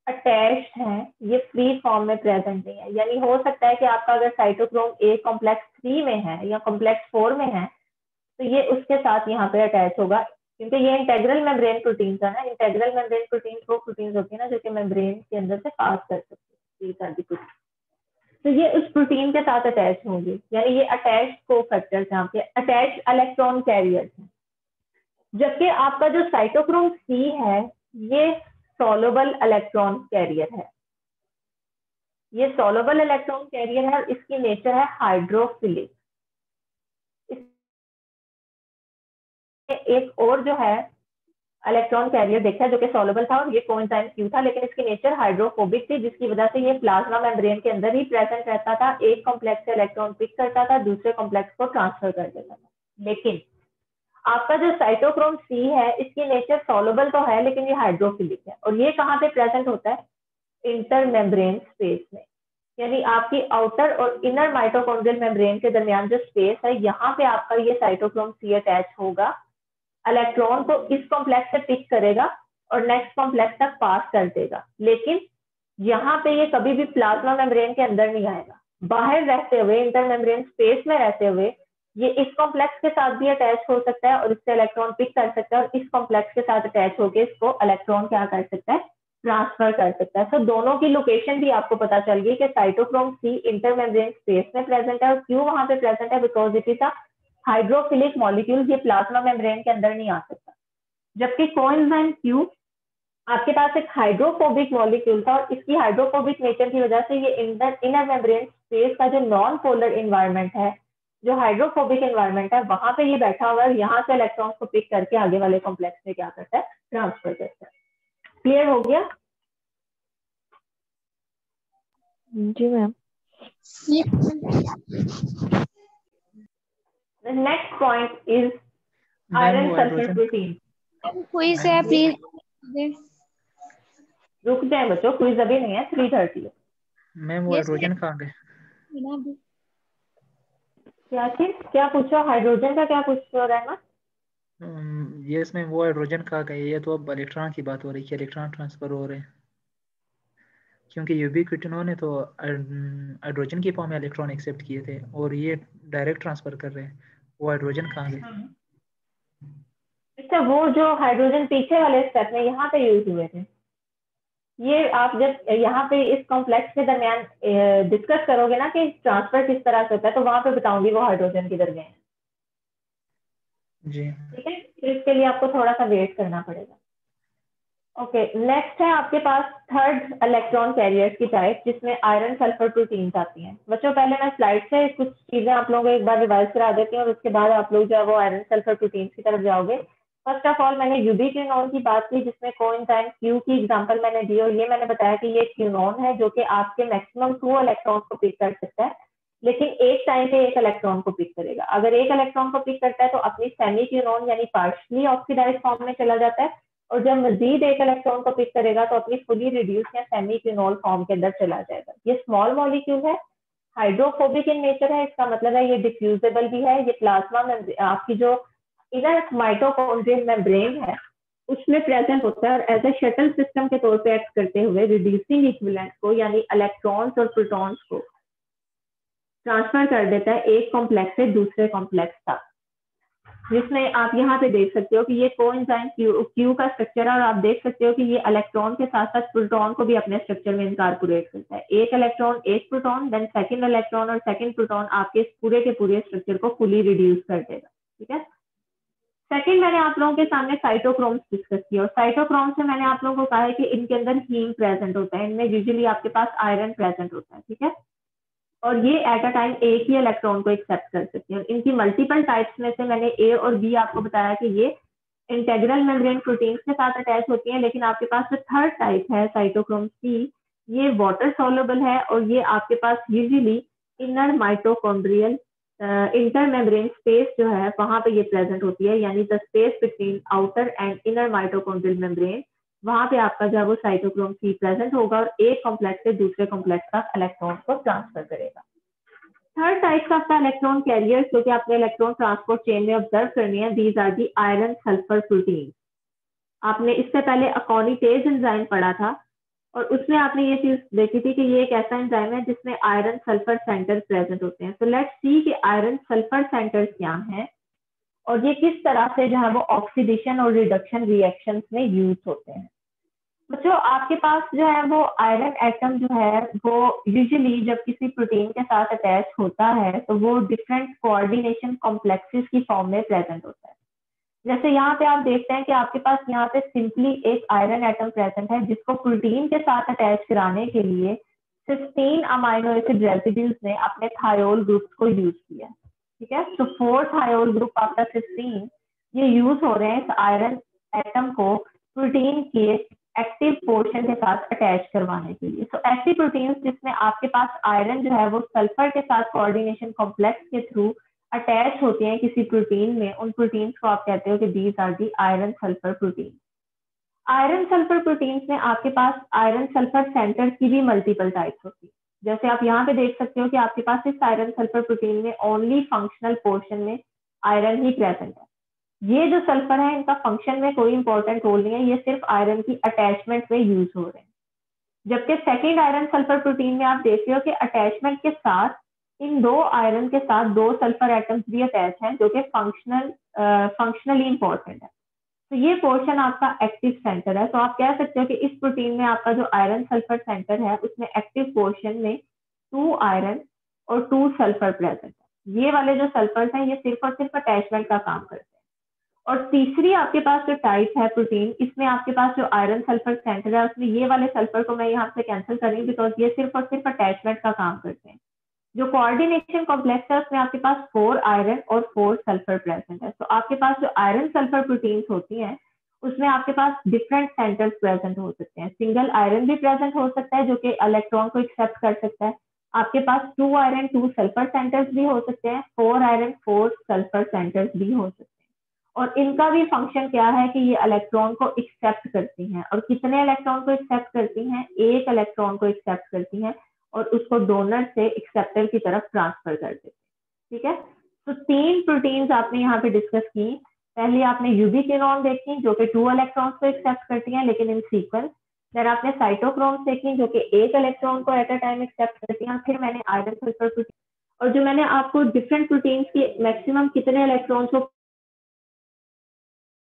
अटैच हैं, ये फ्री फॉर्म में प्रेजेंट नहीं है। यानी हो सकता है कि आपका अगर साइटोक्रोम ए कॉम्प्लेक्स थ्री में है या कॉम्प्लेक्स फोर में है तो ये उसके साथ यहाँ पे अटैच होगा। क्योंकि ये इंटेग्रल मेम्ब्रेन प्रोटीन है ना इंटेग्रल मेम्ब्रेन प्रोटीन वो प्रोटीन होती है ना जो कि मेम्ब्रेन के अंदर से पास कर सकती है तो ये उस प्रोटीन के साथ अटैच होंगे, यानी ये अटैच को फैक्टर्स हैं आपके अटैच इलेक्ट्रॉन कैरियर्स हैं। जबकि आपका जो साइटोक्रोम सी है, ये सोलोबल इलेक्ट्रॉन कैरियर है। ये सोलोबल इलेक्ट्रॉन कैरियर है और इसकी नेचर है हाइड्रोफिलिक एक और जो है इलेक्ट्रॉन कैरियर देखा जो कि सोलेबल था और ये कोएंजाइम क्यू था, लेकिन इसकी नेचर हाइड्रोफोबिक थी, जिसकी वजह से ये प्लाज्मा मेम्ब्रेन के अंदर ही प्रेजेंट रहता था, एक कॉम्प्लेक्स से इलेक्ट्रॉन पिक करता था, दूसरे कॉम्प्लेक्स को ट्रांसफ़र कर देता था। लेकिन आपका जो साइटोक्रोम सी है, इसकी नेचर सोलेबल तो है, लेकिन ये हाइड्रोफिलिक है। और ये कहाँ पे प्रेजेंट होता है? इंटर मेम्ब्रेन स्पेस में। यानी आपकी आउटर और इनर माइटोकॉन्ड्रियल मेम्ब्रेन के दरमियान जो स्पेस है, यहाँ पे आपका ये साइटोक्रोम सी अटैच होगा। इलेक्ट्रॉन को इस कॉम्प्लेक्स से पिक करेगा और नेक्स्ट कॉम्प्लेक्स तक पास कर देगा। लेकिन यहाँ पे ये कभी भी प्लाज्मा मेम्ब्रेन के अंदर नहीं आएगा। बाहर रहते हुए इंटर मेम्ब्रेन स्पेस में रहते हुए, ये इस कॉम्प्लेक्स के साथ भी अटैच हो सकता है और इससे इलेक्ट्रॉन पिक कर सकता है और इस कॉम्प्लेक्स के साथ अटैच होकर इसको इलेक्ट्रॉन क्या कर सकता है? ट्रांसफ़र कर सकता है। तो दोनों की लोकेशन भी आपको पता चल गई कि साइटोक्रोम सी इंटरमेम्ब्रेन स्पेस में प्रेजेंट है और क्यों वहाँ पे प्रेजेंट है? Because it is a hydrophilic molecule ये प्लाज्मा मेम्ब्रेन के अंदर नहीं आ सकता। जबकि कोएंजाइम क्यू आपके पास एक हाइड्रोफोबिक मॉलिक्यूल था और इसकी हाइड्रोफोबिक नेचर की वजह से ये इंटर इनर मेम्ब्रेन स्पेस का जो नॉन पोलर इन्वायरमेंट है जो हाइड्रोफोबिक एनवायरमेंट है वहाँ पे ये बैठा हुआ है यहाँ से इलेक्ट्रॉन को पिक करके आगे वाले कॉम्प्लेक्स में क्या करता है? ट्रांसफ़र करता है। क्लियर हो गया? जी ma'am next point is iron sulphur protein quiz है प्लीज़ रुक जाए बच्चों क्विज अभी नहीं है थ्री थर्टी मैम वो हाइड्रोजन कहाँ गए? क्या चीज़? क्या पूछो हाइड्रोजन का क्या पूछ रहे हैं ये इसमें वो हाइड्रोजन कहा गया ये तो अब इलेक्ट्रॉन की बात हो रही है इलेक्ट्रॉन ट्रांसफ़र हो रहे हैं। क्योंकि यूबिक्विटिनो ने तो हाइड्रोजन की फॉर्म में इलेक्ट्रॉन एक्सेप्ट किए थे और ये डायरेक्ट ट्रांसफ़र कर रहे हैं। वो हाइड्रोजन कहाँ गए अच्छा वो जो हाइड्रोजन पीछे वाले स्टेप में यहाँ पे यूज़ हुए थे। ये आप जब यहाँ पे इस कॉम्प्लेक्स के दरमियान डिस्कस करोगे ना कि ट्रांसफ़र किस तरह से होता है तो वहाँ पे बताऊँगी वो हाइड्रोजन किधर गए हैं जी। ठीक है? इसके लिए आपको थोड़ा सा वेट करना पड़ेगा। ओके नेक्स्ट है आपके पास थर्ड इलेक्ट्रॉन कैरियर की टाइप जिसमें आयरन सल्फ़र प्रोटीन आती हैं। बच्चों, पहले मैं स्लाइड से कुछ चीज़ें आप लोगों को एक बार रिवाइज करा देती हूँ और उसके बाद आप लोग जो है वो आयरन सल्फ़र प्रोटीन की तरफ़ जाओगे। फ़र्स्ट ऑफ़ ऑल मैंने यूबीक्यूनोन की बात की, जिसमें कोइंजाइम क्यू की एग्ज़ाम्पल मैंने दी और ये मैंने बताया कि ये क्यूनोन है जो कि आपके मैक्सिमम टू इलेक्ट्रॉन को पिक कर सकता है, लेकिन एक टाइम पे एक इलेक्ट्रॉन को पिक करेगा। अगर एक इलेक्ट्रॉन को पिक करता है तो अपनी सेमी क्यूनोन यानी पार्शली ऑक्सीडाइज फॉर्म में चला जाता है। और जब मजीद एक इलेक्ट्रॉन को पिक करेगा तो अपनी फुली रिड्यूस या सेमी क्यूनोल फॉर्म के अंदर चला जाएगा। ये स्मॉल मॉलिक्यूल है हाइड्रोफोबिक इन नेचर है, इसका मतलब है ये डिफ्यूजेबल भी है, ये प्लाज्मा आपकी जो इनर माइटोकॉन्ड्रियल मेम्ब्रेन है, उसमें प्रेजेंट होता है। और एज ए शटल सिस्टम के तौर पे एक्ट करते हुए रिड्यूसिंग इक्विलेंट को, यानी इलेक्ट्रॉन्स और प्रोटॉन्स को ट्रांसफ़र कर देता है एक कॉम्प्लेक्स से दूसरे कॉम्प्लेक्स तक। जिसमें आप यहाँ पे देख सकते हो कि ये कोएंजाइम क्यू क्यू का स्ट्रक्चर है और आप देख सकते हो कि ये इलेक्ट्रॉन के साथ साथ प्रोटॉन को भी अपने स्ट्रक्चर में इनकारपोरेट करता है। एक इलेक्ट्रॉन एक प्रोटॉन देन सेकंड इलेक्ट्रॉन और सेकंड प्रोटॉन आपके पूरे के पूरे स्ट्रक्चर को फुली रिड्यूस कर देगा, ठीक है? सेकंड मैंने आप लोगों के सामने साइटोक्रोम्स डिस्कस किया और साइटोक्रोम से मैंने आप लोगों को कहा है कि इनके अंदर हीम प्रेजेंट होता है, इनमें यूजली आपके पास आयरन प्रेजेंट होता है, ठीक है? और ये एट अ टाइम एक ही इलेक्ट्रॉन को एक्सेप्ट कर सकते हैं। इनकी मल्टीपल टाइप्स में से मैंने ए और बी आपको बताया कि ये इंटेग्रल मेम्ब्रेन प्रोटीन्स के साथ अटैच होती हैं, लेकिन आपके पास जो थर्ड टाइप है साइटोक्रोम सी ये वाटर सोलेबल है और ये आपके पास usually inner mitochondrial inter membrane space जो है, वहाँ पे ये प्रेजेंट होती है, यानी the space between outer and inner mitochondrial membrane वहाँ पे आपका जो है वो साइटोक्रोम सी प्रेजेंट होगा और एक कॉम्प्लेक्स से दूसरे कॉम्प्लेक्स का इलेक्ट्रॉन को ट्रांसफ़र करेगा। थर्ड टाइप का आपका इलेक्ट्रॉन कैरियर जो कि आपने इलेक्ट्रॉन ट्रांसपोर्ट चेन में ऑब्ज़र्व करनी है these are the iron sulphur protein आपने इससे पहले अकॉनिटेज एंजाइम पढ़ा था और उसमें आपने ये चीज़ देखी थी कि ये एक ऐसा एंजाइम है जिसमें आयरन सल्फ़र सेंटर प्रेजेंट होते हैं। तो लेट्स सी कि आयरन सल्फ़र सेंटर्स क्या है और ये किस तरह से जो है वो ऑक्सीडेशन और रिडक्शन रिएक्शंस में यूज़ होते हैं। बच्चों, आपके पास जो है वो आयरन एटम जो है, वो यूजुअली जब किसी प्रोटीन के साथ अटैच होता है तो वो डिफरेंट कोऑर्डिनेशन कॉम्प्लेक्सेस की फॉर्म में प्रेजेंट होता है। जैसे यहाँ पे आप देखते हैं कि आपके पास यहाँ पे सिंपली एक आयरन एटम प्रेजेंट है, जिसको प्रोटीन के साथ अटैच कराने के लिए सिस्टीन अमाइनो एसिड रेसिड्यूज ने अपने थायोल ग्रुप्स को यूज़ किया। ठीक है? तो फोर थायोल ग्रुप आपका सिस्टीन ये यूज़ हो रहे हैं इस आयरन एटम को प्रोटीन के एक्टिव पोर्शन के साथ अटैच करवाने के लिए। तो ऐसी प्रोटीन जिसमें आपके पास आयरन जो है, वो सल्फ़र के साथ कोऑर्डिनेशन कॉम्प्लेक्स के थ्रू अटैच होते हैं किसी प्रोटीन में, उन प्रोटीन्स को आप कहते हो कि these are the iron sulphur protein iron sulphur proteins में आपके पास आयरन सल्फ़र सेंटर की भी मल्टीपल टाइप्स होती है। जैसे आप यहाँ पे देख सकते हो कि आपके पास इस आयरन सल्फ़र प्रोटीन में ओनली फंक्शनल पोर्शन में आयरन ही प्रेजेंट है। ये जो सल्फ़र है, इनका फ़ंक्शन में कोई इंपॉर्टेंट रोल नहीं है, ये सिर्फ़ आयरन की अटैचमेंट में यूज़ हो रहे हैं। जबकि सेकेंड आयरन सल्फ़र प्रोटीन में आप देख रहे हो कि अटैचमेंट के साथ, इन दो आयरन के साथ दो सल्फ़र एटम्स भी अटैच हैं, जो कि फंक्शनल फंक्शनली इंपॉर्टेंट है। तो ये पोर्शन आपका एक्टिव सेंटर है। तो आप कह सकते हो कि इस प्रोटीन में आपका जो आयरन सल्फ़र सेंटर है, उसमें एक्टिव पोर्शन में टू आयरन और टू सल्फ़र प्रेजेंट है। ये वाले जो सल्फ़र हैं, ये सिर्फ़ और सिर्फ़ अटैचमेंट का काम करते हैं। और तीसरी आपके पास जो टाइप है प्रोटीन इसमें आपके पास जो आयरन सल्फ़र सेंटर है, उसमें ये वाले सल्फ़र को मैं यहाँ से कैंसिल कर रही हूँ बिकॉज़ ये सिर्फ़ और सिर्फ़ अटैचमेंट का काम करते हैं। जो कोऑर्डिनेशन कॉम्प्लेक्स है, उसमें आपके पास फोर आयरन और फोर सल्फ़र प्रेजेंट है। तो आपके पास जो आयरन सल्फ़र प्रोटीन्स होती हैं, उसमें आपके पास डिफरेंट सेंटर्स प्रेजेंट हो सकते हैं। सिंगल आयरन भी प्रेजेंट हो सकता है, जो कि इलेक्ट्रॉन को एक्सेप्ट कर सकता है। आपके पास two iron two sulphur centres भी हो सकते हैं four iron four sulphur centres भी हो सकते हैं। और इनका भी फ़ंक्शन क्या है कि ये इलेक्ट्रॉन को एक्सेप्ट करती हैं। और कितने इलेक्ट्रॉन को एक्सेप्ट करती हैं? एक इलेक्ट्रॉन को एक्सेप्ट करती हैं और उसको डोनर से एक्सेप्टर की तरफ़ ट्रांसफ़र कर देते ठीक है? तो तीन प्रोटीन्स आपने यहाँ पे डिस्कस की। पहले आपने यूबिक्विनॉन देखी, जो कि टू इलेक्ट्रॉन्स को एक्सेप्ट करती हैं, लेकिन इन सीक्वेंस फिर आपने साइटोक्रोम्स देखी, जो कि एक इलेक्ट्रॉन को एट अ टाइम एक्सेप्ट करती हैं। फिर मैंने आयरन सल्फ़र प्रोटीन और जो मैंने आपको डिफरेंट प्रोटीन्स की मैक्सिमम कितने इलेक्ट्रॉन्स को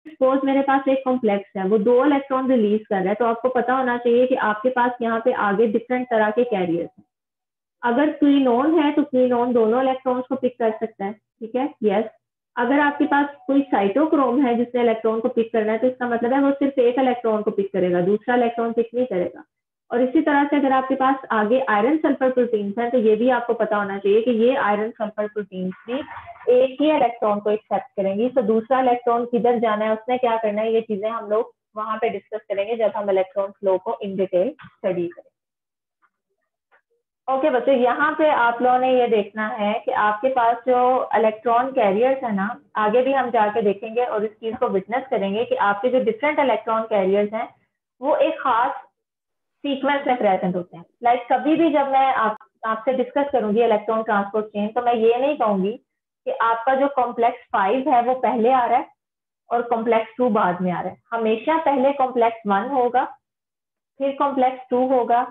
सपोज़ मेरे पास एक कॉम्प्लेक्स है, वो दो इलेक्ट्रॉन रिलीज़ कर रहा है तो आपको पता होना चाहिए कि आपके पास यहाँ पे आगे डिफरेंट तरह के कैरियर हैं। अगर क्वीनोन है तो क्वीनोन दोनों इलेक्ट्रॉन्स को पिक कर सकता है, ठीक है? यस अगर आपके पास कोई साइटोक्रोम है जिसने इलेक्ट्रॉन को पिक करना है तो इसका मतलब है वो सिर्फ़ एक इलेक्ट्रॉन को पिक करेगा, दूसरा इलेक्ट्रॉन पिक नहीं करेगा। और इसी तरह से अगर आपके पास आगे आयरन सल्फ़र प्रोटीन्स हैं तो ये भी आपको पता होना चाहिए कि ये आयरन सल्फ़र प्रोटीन्स भी एक ही इलेक्ट्रॉन को एक्सेप्ट करेंगी। तो दूसरा इलेक्ट्रॉन किधर जाना है उसने क्या करना है ये चीज़ें हम लोग वहाँ पे डिस्कस करेंगे जब हम इलेक्ट्रॉन फ्लो को इन डिटेल स्टडी करेंगे। ओके okay, बच्चों यहाँ पे आप लोगों ने ये देखना है कि आपके पास जो इलेक्ट्रॉन कैरियर्स है ना आगे भी हम जाके देखेंगे और इस चीज़ को विटनेस करेंगे कि आपके जो डिफरेंट इलेक्ट्रॉन कैरियर्स हैं वो एक खास सीक्वेंस में प्रेजेंट होते हैं। लाइक like, कभी भी जब मैं आप आपसे डिस्कस करूँगी इलेक्ट्रॉन ट्रांसपोर्ट चेन तो मैं ये नहीं कहूँगी कि आपका जो कॉम्प्लेक्स फाइव है वो पहले आ रहा है और कॉम्प्लेक्स टू बाद में आ रहा है। हमेशा पहले कॉम्प्लेक्स वन होगा फिर कॉम्प्लेक्स टू होगा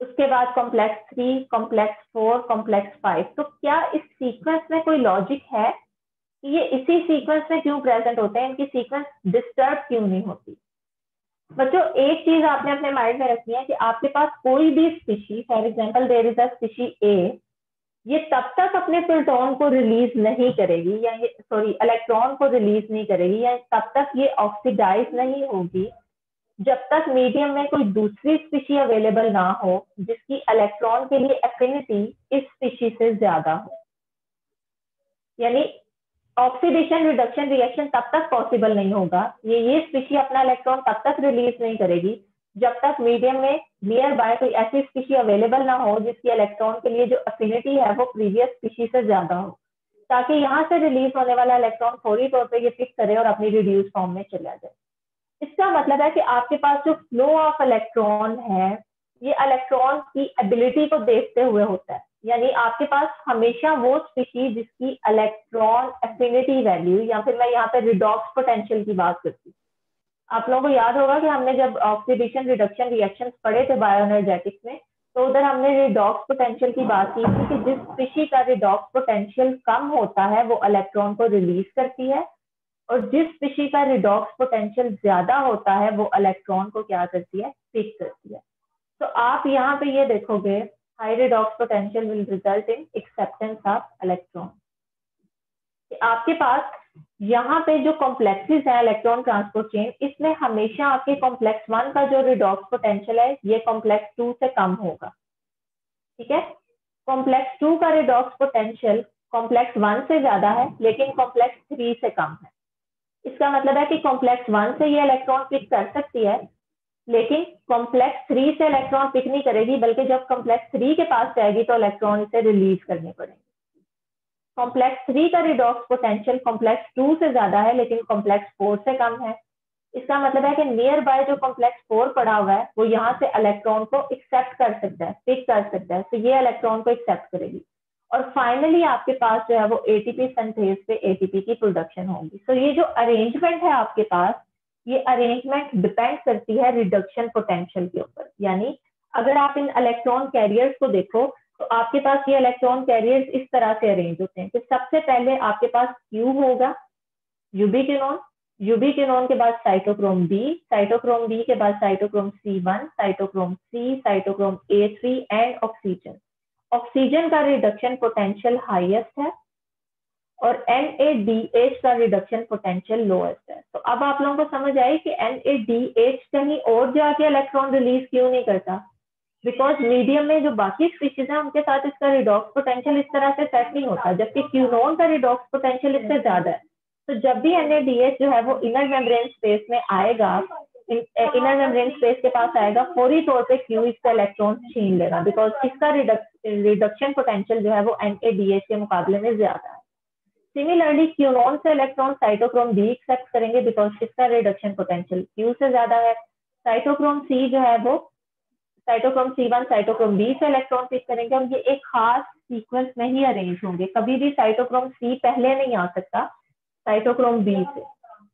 उसके बाद complex three complex four complex five तो क्या इस सीक्वेंस में कोई लॉजिक है कि ये इसी सीक्वेंस में क्यों प्रेजेंट होते हैं? इनकी सीक्वेंस डिस्टर्ब क्यों नहीं होती? बच्चों एक चीज़ आपने अपने माइंड में रखनी है कि आपके पास कोई भी species for example there is a species A ये तब तक अपने प्रोटॉन को रिलीज़ नहीं करेगी, या ये सॉरी इलेक्ट्रॉन को रिलीज़ नहीं करेगी, या तब तक ये ऑक्सीडाइज नहीं होगी, जब तक मीडियम में कोई दूसरी स्पीशी अवेलेबल ना हो, जिसकी इलेक्ट्रॉन के लिए एफिनिटी इस स्पीशी से ज़्यादा हो। यानी ऑक्सीडेशन रिडक्शन रिएक्शन तब तक पॉसिबल नहीं होगा। ये ये स्पीशी अपना इलेक्ट्रॉन तब तक रिलीज़ नहीं करेगी। जब तक मीडियम में नियर बाय कोई ऐसी स्पीशी अवेलेबल ना हो, जिसकी इलेक्ट्रॉन के लिए जो अफिनिटी है, वो प्रीवियस स्पीशी से ज़्यादा हो। ताकि यहाँ से रिलीज़ होने वाला इलेक्ट्रॉन फौरी तौर पर ये फिक्स करे और अपनी रिड्यूस फॉर्म में चला जाए। इसका मतलब है कि आपके पास जो फ्लो ऑफ़ इलेक्ट्रॉन है, ये इलेक्ट्रॉन की एबिलिटी को देखते हुए होता है। यानी आपके पास हमेशा वो स्पीशीज जिसकी इलेक्ट्रॉन एफिनिटी वैल्यू या फिर मैं यहाँ पे रिडॉक्स पोटेंशियल की बात करती हूँ। आप लोगों को याद होगा कि हमने जब ऑक्सीडेशन रिडक्शन रिएक्शन पढ़े थे बायोएनर्जेटिक्स में तो उधर हमने रिडॉक्स पोटेंशियल की बात की थी कि जिस स्पीशी का रिडॉक्स पोटेंशियल कम होता है, वो इलेक्ट्रॉन को रिलीज़ करती है, और जिस स्पीशी का रिडॉक्स पोटेंशियल ज़्यादा होता है, वो इलेक्ट्रॉन को क्या करती है पिक करती है। तो आप यहाँ पे ये देखोगे high redox potential will result in acceptance of electron आपके पास यहाँ पे जो कॉम्प्लेक्सेस है इलेक्ट्रॉन ट्रांसपोर्ट चेन इसमें हमेशा आपके कॉम्प्लेक्स वन का जो रिडॉक्स पोटेंशियल है, ये कॉम्प्लेक्स टू से कम होगा। ठीक है? कॉम्प्लेक्स टू का रिडॉक्स पोटेंशियल कॉम्प्लेक्स वन से ज़्यादा है, लेकिन कॉम्प्लेक्स थ्री से कम है। इसका मतलब है कि कॉम्प्लेक्स वन से ये इलेक्ट्रॉन पिक कर सकती है लेकिन कॉम्प्लेक्स थ्री से इलेक्ट्रॉन पिक नहीं करेगी, बल्कि जब कॉम्प्लेक्स थ्री के पास जाएगी तो इलेक्ट्रॉन इसे रिलीज़ करने पड़ेंगे। कॉम्प्लेक्स थ्री का रिडॉक्स पोटेंशियल कॉम्प्लेक्स टू से ज़्यादा है, लेकिन कॉम्प्लेक्स फोर से कम है। इसका मतलब है कि नियर बाय जो कॉम्प्लेक्स फोर पड़ा हुआ है, वो यहाँ से इलेक्ट्रॉन को एक्सेप्ट कर सकता है पिक कर सकता है। तो ये इलेक्ट्रॉन को एक्सेप्ट करेगी। और फाइनली आपके पास जो है वो एटीपी संथेज पे एटीपी की प्रोडक्शन होगी। तो ये जो अरेंजमेंट है आपके पास ये अरेंजमेंट डिपेंड करती है रिडक्शन पोटेंशियल के ऊपर। यानी अगर आप इन इलेक्ट्रॉन कैरियर्स को देखो तो आपके पास ये इलेक्ट्रॉन कैरियर्स इस तरह से अरेंज होते हैं कि सबसे पहले आपके पास क्यू होगा यूबिक्विनोन यूबिक्विनोन के बाद साइटोक्रोम बी साइटोक्रोम बी के बाद cytochrome C one cytochrome C cytochrome A three and oxygen oxygen का रिडक्शन पोटेंशियल हाईएस्ट है। और एन ए डी एच का रिडक्शन पोटेंशियल लोएस्ट है। तो अब आप लोगों को समझ आई कि एन ए डी एच कहीं और जाके इलेक्ट्रॉन रिलीज़ क्यों नहीं करता? बिकॉज़ मीडियम में जो बाकी स्पीशीज है, उनके साथ इसका रिडॉक्स पोटेंशियल इस तरह से सेट नहीं होता, जबकि क्यूनोन का रिडॉक्स पोटेंशियल इससे ज़्यादा है। तो जब भी एनएडीएच जो है, वो इनर मेम्ब्रेन स्पेस में आएगा इनर मेम्ब्रेन स्पेस के पास आएगा, फौरी तौर पे क्यू इसका इलेक्ट्रॉन छीन लेगा बिकॉज़ इसका रिडक्शन पोटेंशियल जो है, वो एनएडीएच के मुकाबले में ज़्यादा है। सिमिलरली क्यूनोन से इलेक्ट्रॉन साइटोक्रोम बी एक्सेप्ट करेंगे बिकॉज़ इसका रिडक्शन पोटेंशियल क्यू से ज़्यादा है साइटोक्रोम सी जो है वो cytochrome C one cytochrome B से इलेक्ट्रॉन पिक करेंगे। और ये एक खास सीक्वेंस में ही अरेंज होंगे। कभी भी साइटोक्रोम सी पहले नहीं आ सकता साइटोक्रोम बी से।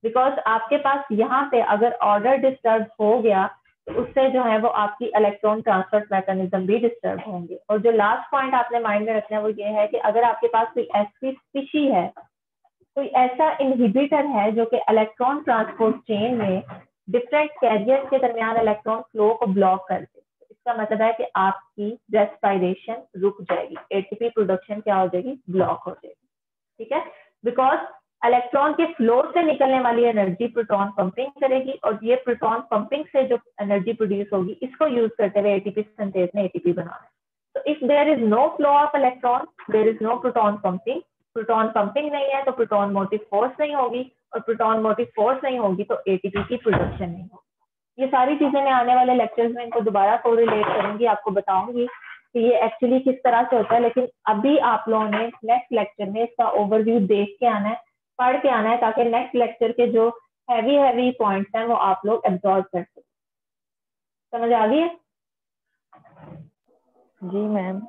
बिकॉज़ आपके पास यहाँ पे अगर ऑर्डर डिस्टर्ब हो गया तो उससे जो है वो आपकी इलेक्ट्रॉन ट्रांसफ़र मैकेनिज्म भी डिस्टर्ब होंगे। और जो लास्ट पॉइंट आपने माइंड में रखना है वो ये है कि अगर आपके पास कोई ऐसी स्पीशी है, कोई ऐसा इनहिबिटर है जो कि इलेक्ट्रॉन ट्रांसपोर्ट चेन में डिफरेंट कैरियर के दरमियान इलेक्ट्रॉन फ्लो को ब्लॉक कर दे, इसका मतलब है कि आपकी रेस्पायरेशन रुक जाएगी एटीपी प्रोडक्शन क्या हो जाएगी? ब्लॉक हो जाएगी। ठीक है? बिकॉज़ इलेक्ट्रॉन के फ्लोर से निकलने वाली एनर्जी प्रोटॉन पंपिंग करेगी और ये प्रोटॉन पंपिंग से जो एनर्जी प्रोड्यूस होगी, इसको यूज़ करते हुए एटीपी सिंथेज ने एटीपी बनाना तो if there is no flow of electron there is no proton pumping proton pumping नहीं है तो प्रोटॉन मोटिव फोर्स नहीं होगी और प्रोटॉन मोटिव फोर्स नहीं होगी तो एटीपी की प्रोडक्शन नहीं होगी। ये सारी चीज़ें मैं आने वाले लेक्चर्स में इनको दोबारा को रिलेट करूँगी, आपको बताऊँगी कि ये एक्चुअली किस तरह से होता है, लेकिन अभी आप लोगों ने नेक्स्ट लेक्चर में इसका ओवरव्यू देख के आना है। पढ़ के आना है ताकि नेक्स्ट लेक्चर के जो हैवी हैवी पॉइंट्स हैं वो आप लोग एब्जॉर्व कर सकें। समझ आ गई है? जी मैम